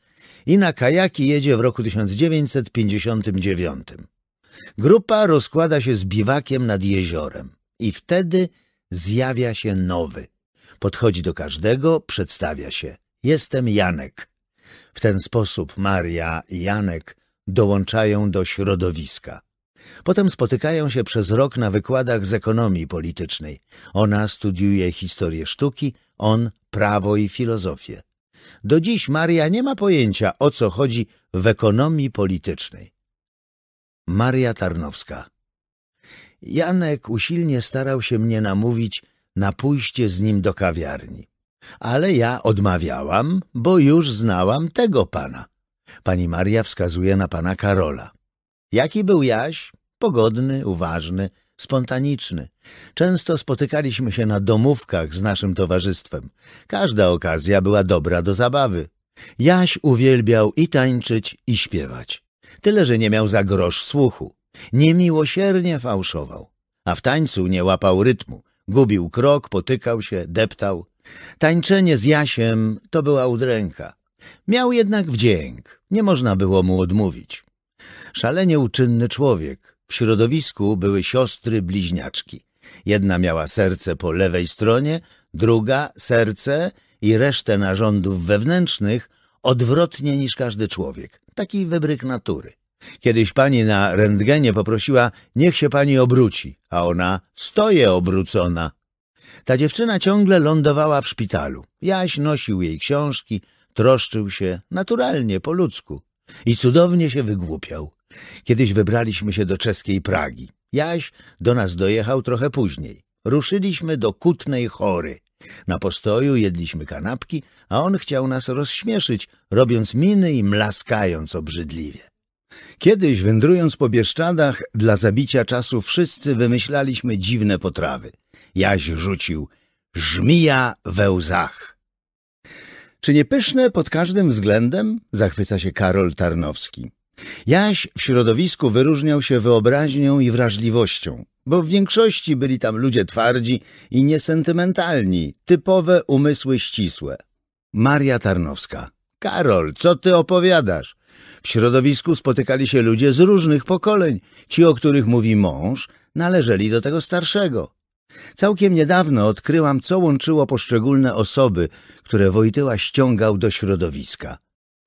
i na kajaki jedzie w roku 1959. Grupa rozkłada się z biwakiem nad jeziorem i wtedy zjawia się nowy. Podchodzi do każdego, przedstawia się. Jestem Janek. W ten sposób Maria i Janek dołączają do środowiska. Potem spotykają się przez rok na wykładach z ekonomii politycznej. Ona studiuje historię sztuki, on prawo i filozofię. Do dziś Maria nie ma pojęcia, o co chodzi w ekonomii politycznej. Maria Tarnowska Janek usilnie starał się mnie namówić na pójście z nim do kawiarni. Ale ja odmawiałam, bo już znałam tego pana. Pani Maria wskazuje na pana Karola. Jaki był Jaś? Pogodny, uważny, spontaniczny. Często spotykaliśmy się na domówkach z naszym towarzystwem. Każda okazja była dobra do zabawy. Jaś uwielbiał i tańczyć, i śpiewać. Tyle, że nie miał za grosz słuchu. Niemiłosiernie fałszował. A w tańcu nie łapał rytmu. Gubił krok, potykał się, deptał. Tańczenie z Jasiem to była udręka. Miał jednak wdzięk, nie można było mu odmówić. Szalenie uczynny człowiek. W środowisku były siostry bliźniaczki. Jedna miała serce po lewej stronie, druga serce i resztę narządów wewnętrznych odwrotnie niż każdy człowiek. Taki wybryk natury. Kiedyś pani na rentgenie poprosiła, niech się pani obróci, a ona stoje obrócona. Ta dziewczyna ciągle lądowała w szpitalu. Jaś nosił jej książki, troszczył się, naturalnie, po ludzku. I cudownie się wygłupiał. Kiedyś wybraliśmy się do czeskiej Pragi. Jaś do nas dojechał trochę później. Ruszyliśmy do Kutnej Chory. Na postoju jedliśmy kanapki, a on chciał nas rozśmieszyć, robiąc miny i mlaskając obrzydliwie. Kiedyś, wędrując po Bieszczadach, dla zabicia czasu wszyscy wymyślaliśmy dziwne potrawy. Jaś rzucił żmija we łzach. Czy nie pyszne pod każdym względem? Zachwyca się Karol Tarnowski. Jaś w środowisku wyróżniał się wyobraźnią i wrażliwością, bo w większości byli tam ludzie twardzi i niesentymentalni, typowe umysły ścisłe. Maria Tarnowska. Karol, co ty opowiadasz? W środowisku spotykali się ludzie z różnych pokoleń. Ci, o których mówi mąż, należeli do tego starszego. Całkiem niedawno odkryłam, co łączyło poszczególne osoby, które Wojtyła ściągał do środowiska.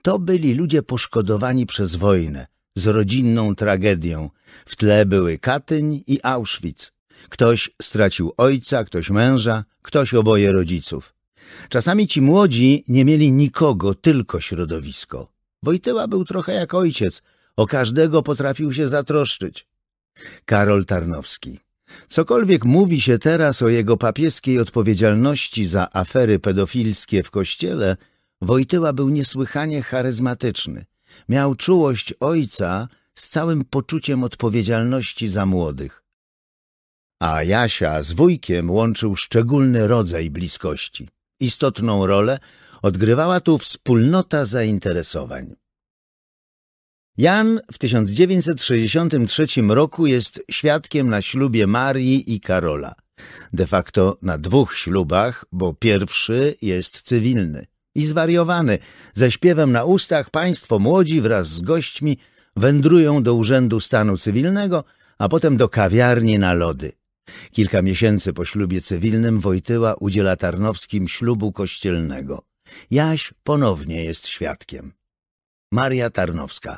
To byli ludzie poszkodowani przez wojnę, z rodzinną tragedią. W tle były Katyń i Auschwitz. Ktoś stracił ojca, ktoś męża, ktoś oboje rodziców. Czasami ci młodzi nie mieli nikogo, tylko środowisko. Wojtyła był trochę jak ojciec, o każdego potrafił się zatroszczyć. Karol Tarnowski Cokolwiek mówi się teraz o jego papieskiej odpowiedzialności za afery pedofilskie w kościele, Wojtyła był niesłychanie charyzmatyczny. Miał czułość ojca z całym poczuciem odpowiedzialności za młodych. A Jasia z wujkiem łączył szczególny rodzaj bliskości. Istotną rolę odgrywała tu wspólnota zainteresowań. Jan w 1963 roku jest świadkiem na ślubie Marii i Karola. De facto na dwóch ślubach, bo pierwszy jest cywilny i zwariowany. Ze śpiewem na ustach państwo młodzi wraz z gośćmi wędrują do Urzędu Stanu Cywilnego, a potem do kawiarni na lody. Kilka miesięcy po ślubie cywilnym Wojtyła udziela Tarnowskim ślubu kościelnego. Jaś ponownie jest świadkiem. Maria Tarnowska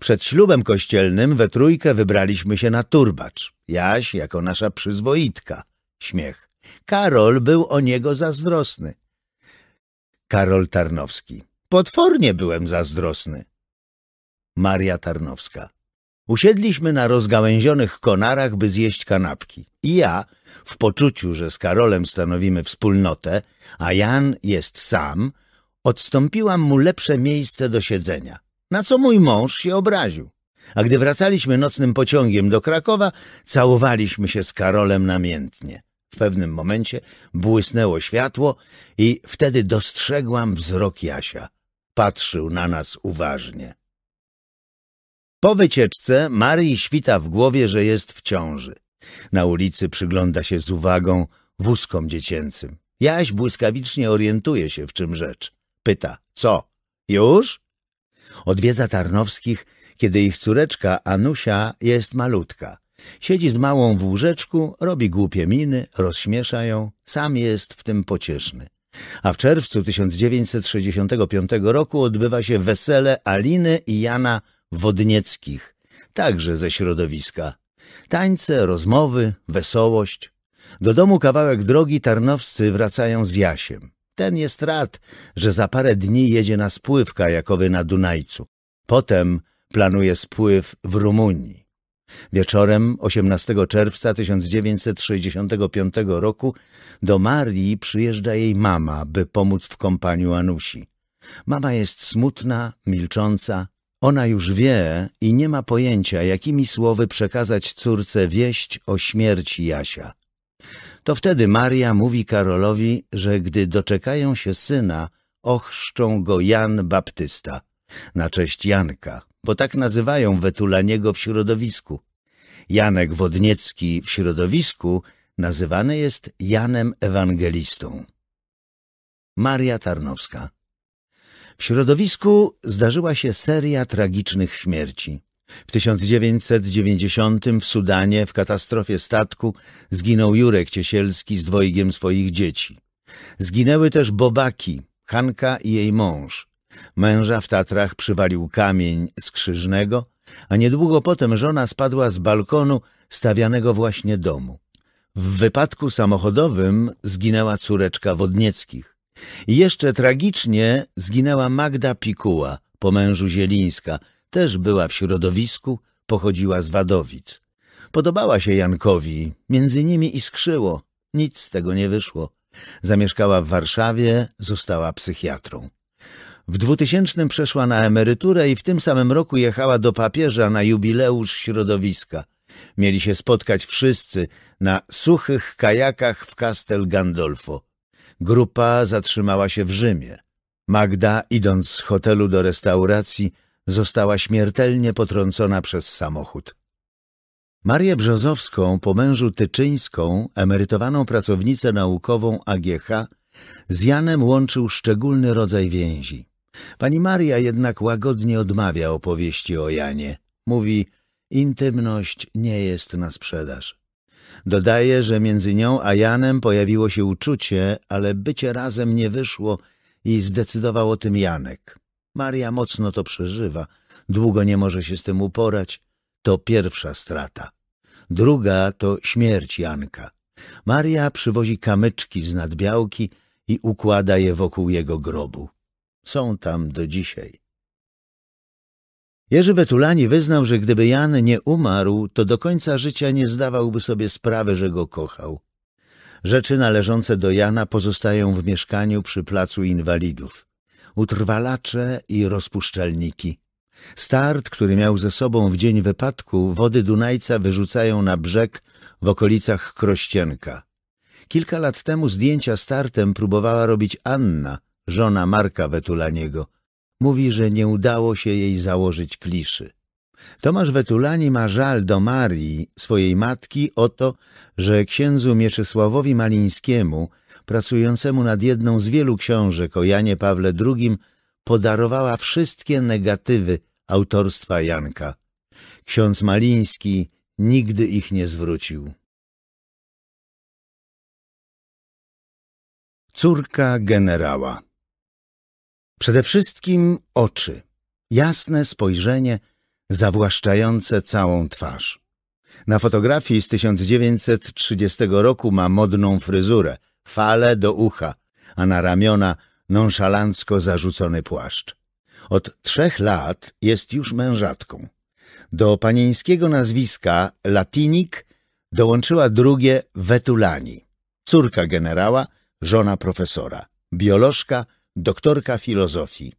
przed ślubem kościelnym we trójkę wybraliśmy się na turbacz. Jaś jako nasza przyzwoitka. Śmiech. Karol był o niego zazdrosny. Karol Tarnowski. Potwornie byłem zazdrosny. Maria Tarnowska. Usiedliśmy na rozgałęzionych konarach, by zjeść kanapki. I ja, w poczuciu, że z Karolem stanowimy wspólnotę, a Jan jest sam, odstąpiłam mu lepsze miejsce do siedzenia na co mój mąż się obraził. A gdy wracaliśmy nocnym pociągiem do Krakowa, całowaliśmy się z Karolem namiętnie. Pewnym momencie błysnęło światło i wtedy dostrzegłam wzrok Jasia. Patrzył na nas uważnie. Po wycieczce Marii świta w głowie, że jest w ciąży. Na ulicy przygląda się z uwagą wózkom dziecięcym. Jaś błyskawicznie orientuje się, w czym rzecz. Pyta, co, już? Odwiedza Tarnowskich, kiedy ich córeczka Anusia jest malutka. Siedzi z małą w łóżeczku, robi głupie miny, rozśmiesza ją, sam jest w tym pocieszny. A w czerwcu 1965 roku odbywa się wesele Aliny i Jana Wodnieckich, także ze środowiska. Tańce, rozmowy, wesołość. Do domu kawałek drogi tarnowscy wracają z Jasiem. Ten jest rad, że za parę dni jedzie na spływ kajakowy na Dunajcu. Potem planuje spływ w Rumunii. Wieczorem 18 czerwca 1965 roku do Marii przyjeżdża jej mama, by pomóc w kąpaniu Anusi. Mama jest smutna, milcząca. Ona już wie i nie ma pojęcia, jakimi słowy przekazać córce wieść o śmierci Jasia. To wtedy Maria mówi Karolowi, że gdy doczekają się syna, ochrzczą go Jan Baptysta, na cześć Janka, bo tak nazywają Wetulaniego w środowisku. Janek Wodniecki w środowisku nazywany jest Janem Ewangelistą. Maria Tarnowska W środowisku zdarzyła się seria tragicznych śmierci. W 1990 w Sudanie w katastrofie statku zginął Jurek Ciesielski z dwojgiem swoich dzieci. Zginęły też Bobaki, Hanka i jej mąż. Męża w Tatrach przywalił kamień z krzyżnego, a niedługo potem żona spadła z balkonu stawianego właśnie domu. W wypadku samochodowym zginęła córeczka Wodnieckich. I jeszcze tragicznie zginęła Magda Pikuła, po mężu Zielińska, też była w środowisku, pochodziła z Wadowic. Podobała się Jankowi, między nimi iskrzyło, nic z tego nie wyszło. Zamieszkała w Warszawie, została psychiatrą. W 2000 przeszła na emeryturę i w tym samym roku jechała do papieża na jubileusz środowiska. Mieli się spotkać wszyscy na suchych kajakach w Castel Gandolfo. Grupa zatrzymała się w Rzymie. Magda, idąc z hotelu do restauracji, została śmiertelnie potrącona przez samochód. Marię Brzozowską, po mężu Tyczyńską, emerytowaną pracownicę naukową AGH, z Janem łączył szczególny rodzaj więzi. Pani Maria jednak łagodnie odmawia opowieści o Janie. Mówi, intymność nie jest na sprzedaż. Dodaje, że między nią a Janem pojawiło się uczucie, ale bycie razem nie wyszło i zdecydował o tym Janek. Maria mocno to przeżywa, długo nie może się z tym uporać. To pierwsza strata. Druga to śmierć Janka. Maria przywozi kamyczki z nadbiałki i układa je wokół jego grobu. Są tam do dzisiaj. Jerzy Wetulani wyznał, że gdyby Jan nie umarł, to do końca życia nie zdawałby sobie sprawy, że go kochał. Rzeczy należące do Jana pozostają w mieszkaniu przy placu inwalidów. Utrwalacze i rozpuszczalniki. Start, który miał ze sobą w dzień wypadku, wody Dunajca wyrzucają na brzeg w okolicach Krościenka. Kilka lat temu zdjęcia startem próbowała robić Anna, żona Marka Wetulaniego. Mówi, że nie udało się jej założyć kliszy. Tomasz Wetulani ma żal do Marii, swojej matki, o to, że księdzu Mieczysławowi Malińskiemu, pracującemu nad jedną z wielu książek o Janie Pawle II, podarowała wszystkie negatywy autorstwa Janka. Ksiądz Maliński nigdy ich nie zwrócił. Córka generała Przede wszystkim oczy, jasne spojrzenie, zawłaszczające całą twarz. Na fotografii z 1930 roku ma modną fryzurę, fale do ucha, a na ramiona nonszalancko zarzucony płaszcz. Od trzech lat jest już mężatką. Do panieńskiego nazwiska Latinik dołączyła drugie Wetulani, córka generała, żona profesora, biolożka, doktorka filozofii.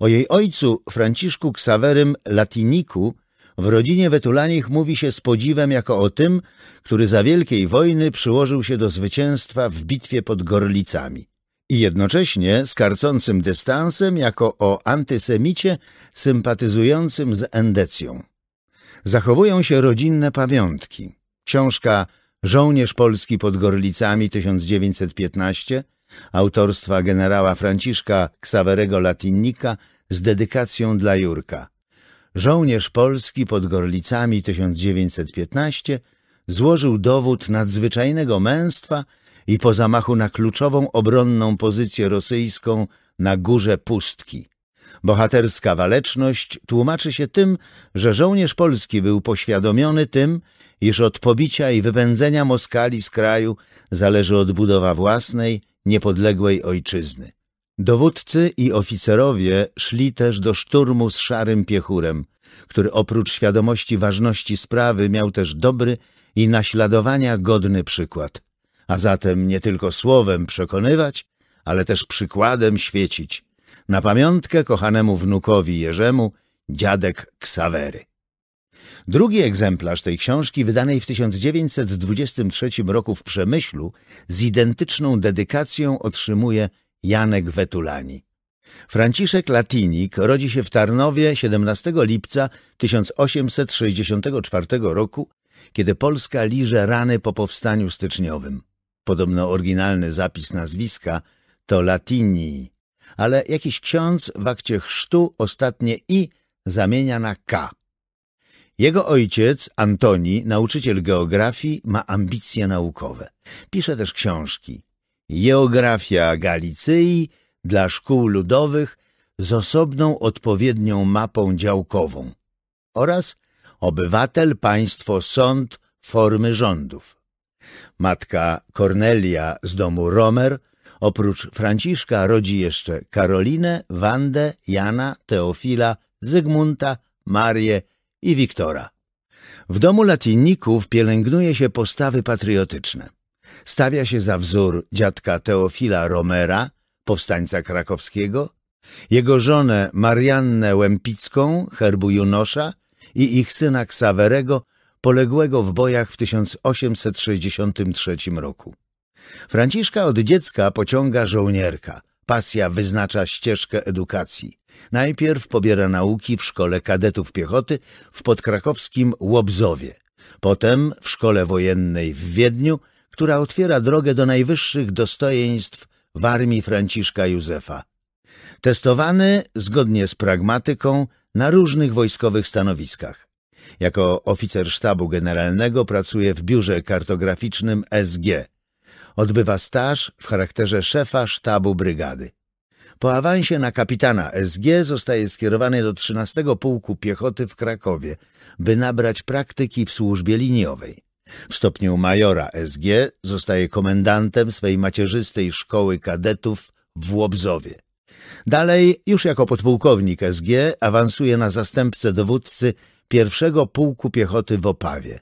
O jej ojcu, Franciszku Ksawerym Latiniku, w rodzinie Wetulanich mówi się z podziwem jako o tym, który za Wielkiej Wojny przyłożył się do zwycięstwa w bitwie pod Gorlicami i jednocześnie z karcącym dystansem jako o antysemicie sympatyzującym z endecją. Zachowują się rodzinne pamiątki. Książka Żołnierz Polski pod Gorlicami 1915 autorstwa generała Franciszka Ksawerego Latinnika z dedykacją dla Jurka. Żołnierz Polski pod Gorlicami 1915 złożył dowód nadzwyczajnego męstwa i po zamachu na kluczową obronną pozycję rosyjską na górze Pustki. Bohaterska waleczność tłumaczy się tym, że żołnierz polski był poświadomiony tym, iż od pobicia i wypędzenia Moskali z kraju zależy odbudowa własnej, niepodległej ojczyzny. Dowódcy i oficerowie szli też do szturmu z szarym piechurem, który oprócz świadomości ważności sprawy miał też dobry i naśladowania godny przykład. A zatem nie tylko słowem przekonywać, ale też przykładem świecić. Na pamiątkę kochanemu wnukowi Jerzemu, dziadek Ksawery. Drugi egzemplarz tej książki, wydanej w 1923 roku w Przemyślu, z identyczną dedykacją otrzymuje Janek Wetulani. Franciszek Latinik rodzi się w Tarnowie 17 lipca 1864 roku, kiedy Polska liże rany po powstaniu styczniowym. Podobno oryginalny zapis nazwiska to Latini, ale jakiś ksiądz w akcie chrztu ostatnie i zamienia na k. Jego ojciec, Antoni, nauczyciel geografii, ma ambicje naukowe. Pisze też książki. Geografia Galicyi dla szkół ludowych z osobną odpowiednią mapą działkową oraz Obywatel, państwo, sąd, formy rządów. Matka Kornelia z domu Romer oprócz Franciszka rodzi jeszcze Karolinę, Wandę, Jana, Teofila, Zygmunta, Marię i Wiktora. W domu latinników pielęgnuje się postawy patriotyczne. Stawia się za wzór dziadka Teofila Romera, powstańca krakowskiego, jego żonę Mariannę Łempicką, herbu Junosza i ich syna Ksawerego, poległego w bojach w 1863 roku. Franciszka od dziecka pociąga żołnierka. Pasja wyznacza ścieżkę edukacji. Najpierw pobiera nauki w szkole kadetów piechoty w podkrakowskim Łobzowie. Potem w szkole wojennej w Wiedniu, która otwiera drogę do najwyższych dostojeństw w armii Franciszka Józefa. Testowany zgodnie z pragmatyką na różnych wojskowych stanowiskach. Jako oficer sztabu generalnego pracuje w biurze kartograficznym SG. Odbywa staż w charakterze szefa sztabu brygady. Po awansie na kapitana SG zostaje skierowany do 13 Pułku Piechoty w Krakowie, by nabrać praktyki w służbie liniowej. W stopniu majora SG zostaje komendantem swej macierzystej szkoły kadetów w Łobzowie. Dalej, już jako podpułkownik SG, awansuje na zastępcę dowódcy pierwszego pułku piechoty w Opawie.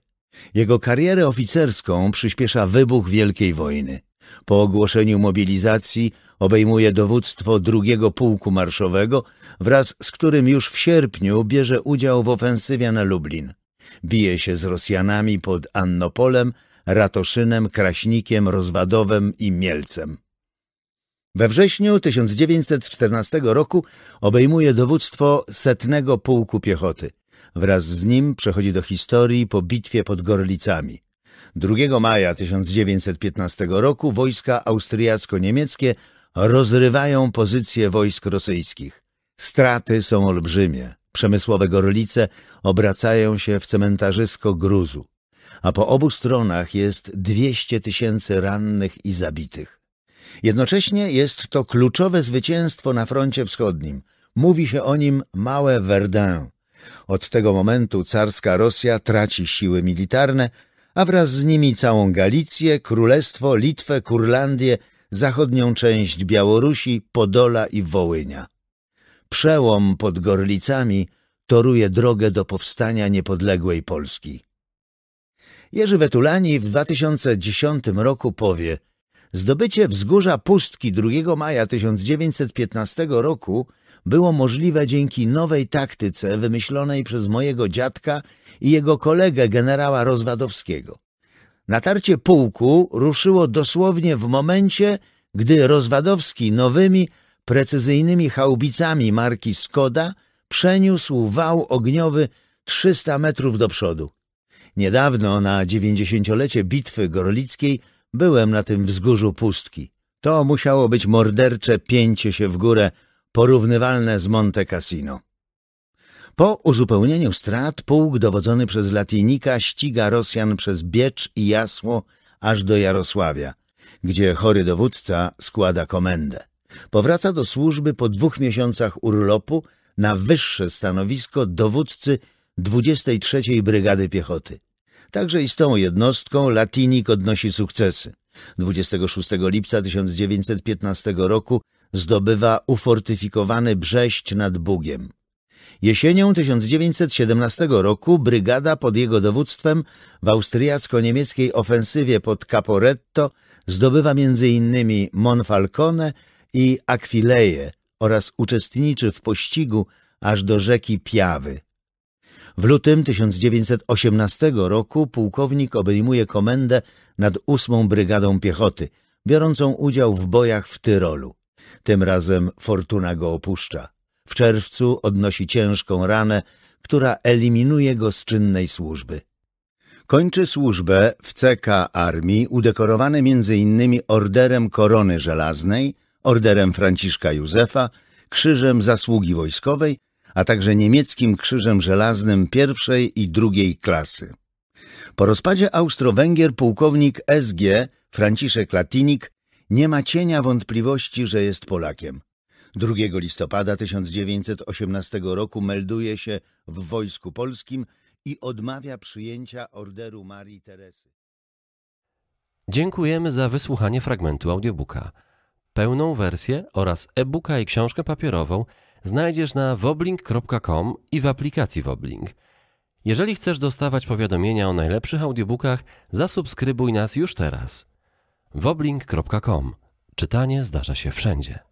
Jego karierę oficerską przyspiesza wybuch Wielkiej Wojny. Po ogłoszeniu mobilizacji obejmuje dowództwo drugiego pułku marszowego, wraz z którym już w sierpniu bierze udział w ofensywie na Lublin. Bije się z Rosjanami pod Annopolem, Ratoszynem, Kraśnikiem, Rozwadowem i Mielcem. We wrześniu 1914 roku obejmuje dowództwo setnego pułku piechoty. Wraz z nim przechodzi do historii po bitwie pod Gorlicami. 2 maja 1915 roku wojska austriacko-niemieckie rozrywają pozycje wojsk rosyjskich. Straty są olbrzymie. Przemysłowe Gorlice obracają się w cementarzysko gruzu, a po obu stronach jest 200 tysięcy rannych i zabitych. Jednocześnie jest to kluczowe zwycięstwo na froncie wschodnim. Mówi się o nim Małe Verdun. Od tego momentu carska Rosja traci siły militarne, a wraz z nimi całą Galicję, Królestwo, Litwę, Kurlandię, zachodnią część Białorusi, Podola i Wołynia. Przełom pod Gorlicami toruje drogę do powstania niepodległej Polski. Jerzy Wetulani w 2010 roku powie – Zdobycie wzgórza Pustki 2 maja 1915 roku było możliwe dzięki nowej taktyce wymyślonej przez mojego dziadka i jego kolegę generała Rozwadowskiego. Natarcie pułku ruszyło dosłownie w momencie, gdy Rozwadowski nowymi, precyzyjnymi chałbicami marki Skoda przeniósł wał ogniowy 300 metrów do przodu. Niedawno na dziewięćdziesięciolecie bitwy gorlickiej Byłem na tym wzgórzu pustki. To musiało być mordercze pięcie się w górę, porównywalne z Monte Cassino. Po uzupełnieniu strat pułk dowodzony przez Latinika ściga Rosjan przez Biecz i Jasło aż do Jarosławia, gdzie chory dowódca składa komendę. Powraca do służby po dwóch miesiącach urlopu na wyższe stanowisko dowódcy 23. Brygady Piechoty. Także i z tą jednostką Latinik odnosi sukcesy. 26 lipca 1915 roku zdobywa ufortyfikowany Brześć nad Bugiem. Jesienią 1917 roku brygada pod jego dowództwem w austriacko-niemieckiej ofensywie pod Caporetto zdobywa m.in. Monfalcone i Aquileje oraz uczestniczy w pościgu aż do rzeki Piawy. W lutym 1918 roku pułkownik obejmuje komendę nad ósmą Brygadą Piechoty, biorącą udział w bojach w Tyrolu. Tym razem fortuna go opuszcza. W czerwcu odnosi ciężką ranę, która eliminuje go z czynnej służby. Kończy służbę w CK Armii, udekorowany m.in. Orderem Korony Żelaznej, Orderem Franciszka Józefa, Krzyżem Zasługi Wojskowej a także niemieckim Krzyżem Żelaznym pierwszej i drugiej klasy. Po rozpadzie Austro-Węgier pułkownik SG Franciszek Latinik nie ma cienia wątpliwości, że jest Polakiem. 2 listopada 1918 roku melduje się w Wojsku Polskim i odmawia przyjęcia Orderu Marii Teresy. Dziękujemy za wysłuchanie fragmentu audiobooka. Pełną wersję oraz e-booka i książkę papierową – znajdziesz na woblink.com i w aplikacji Woblink. Jeżeli chcesz dostawać powiadomienia o najlepszych audiobookach, zasubskrybuj nas już teraz. woblink.com. Czytanie zdarza się wszędzie.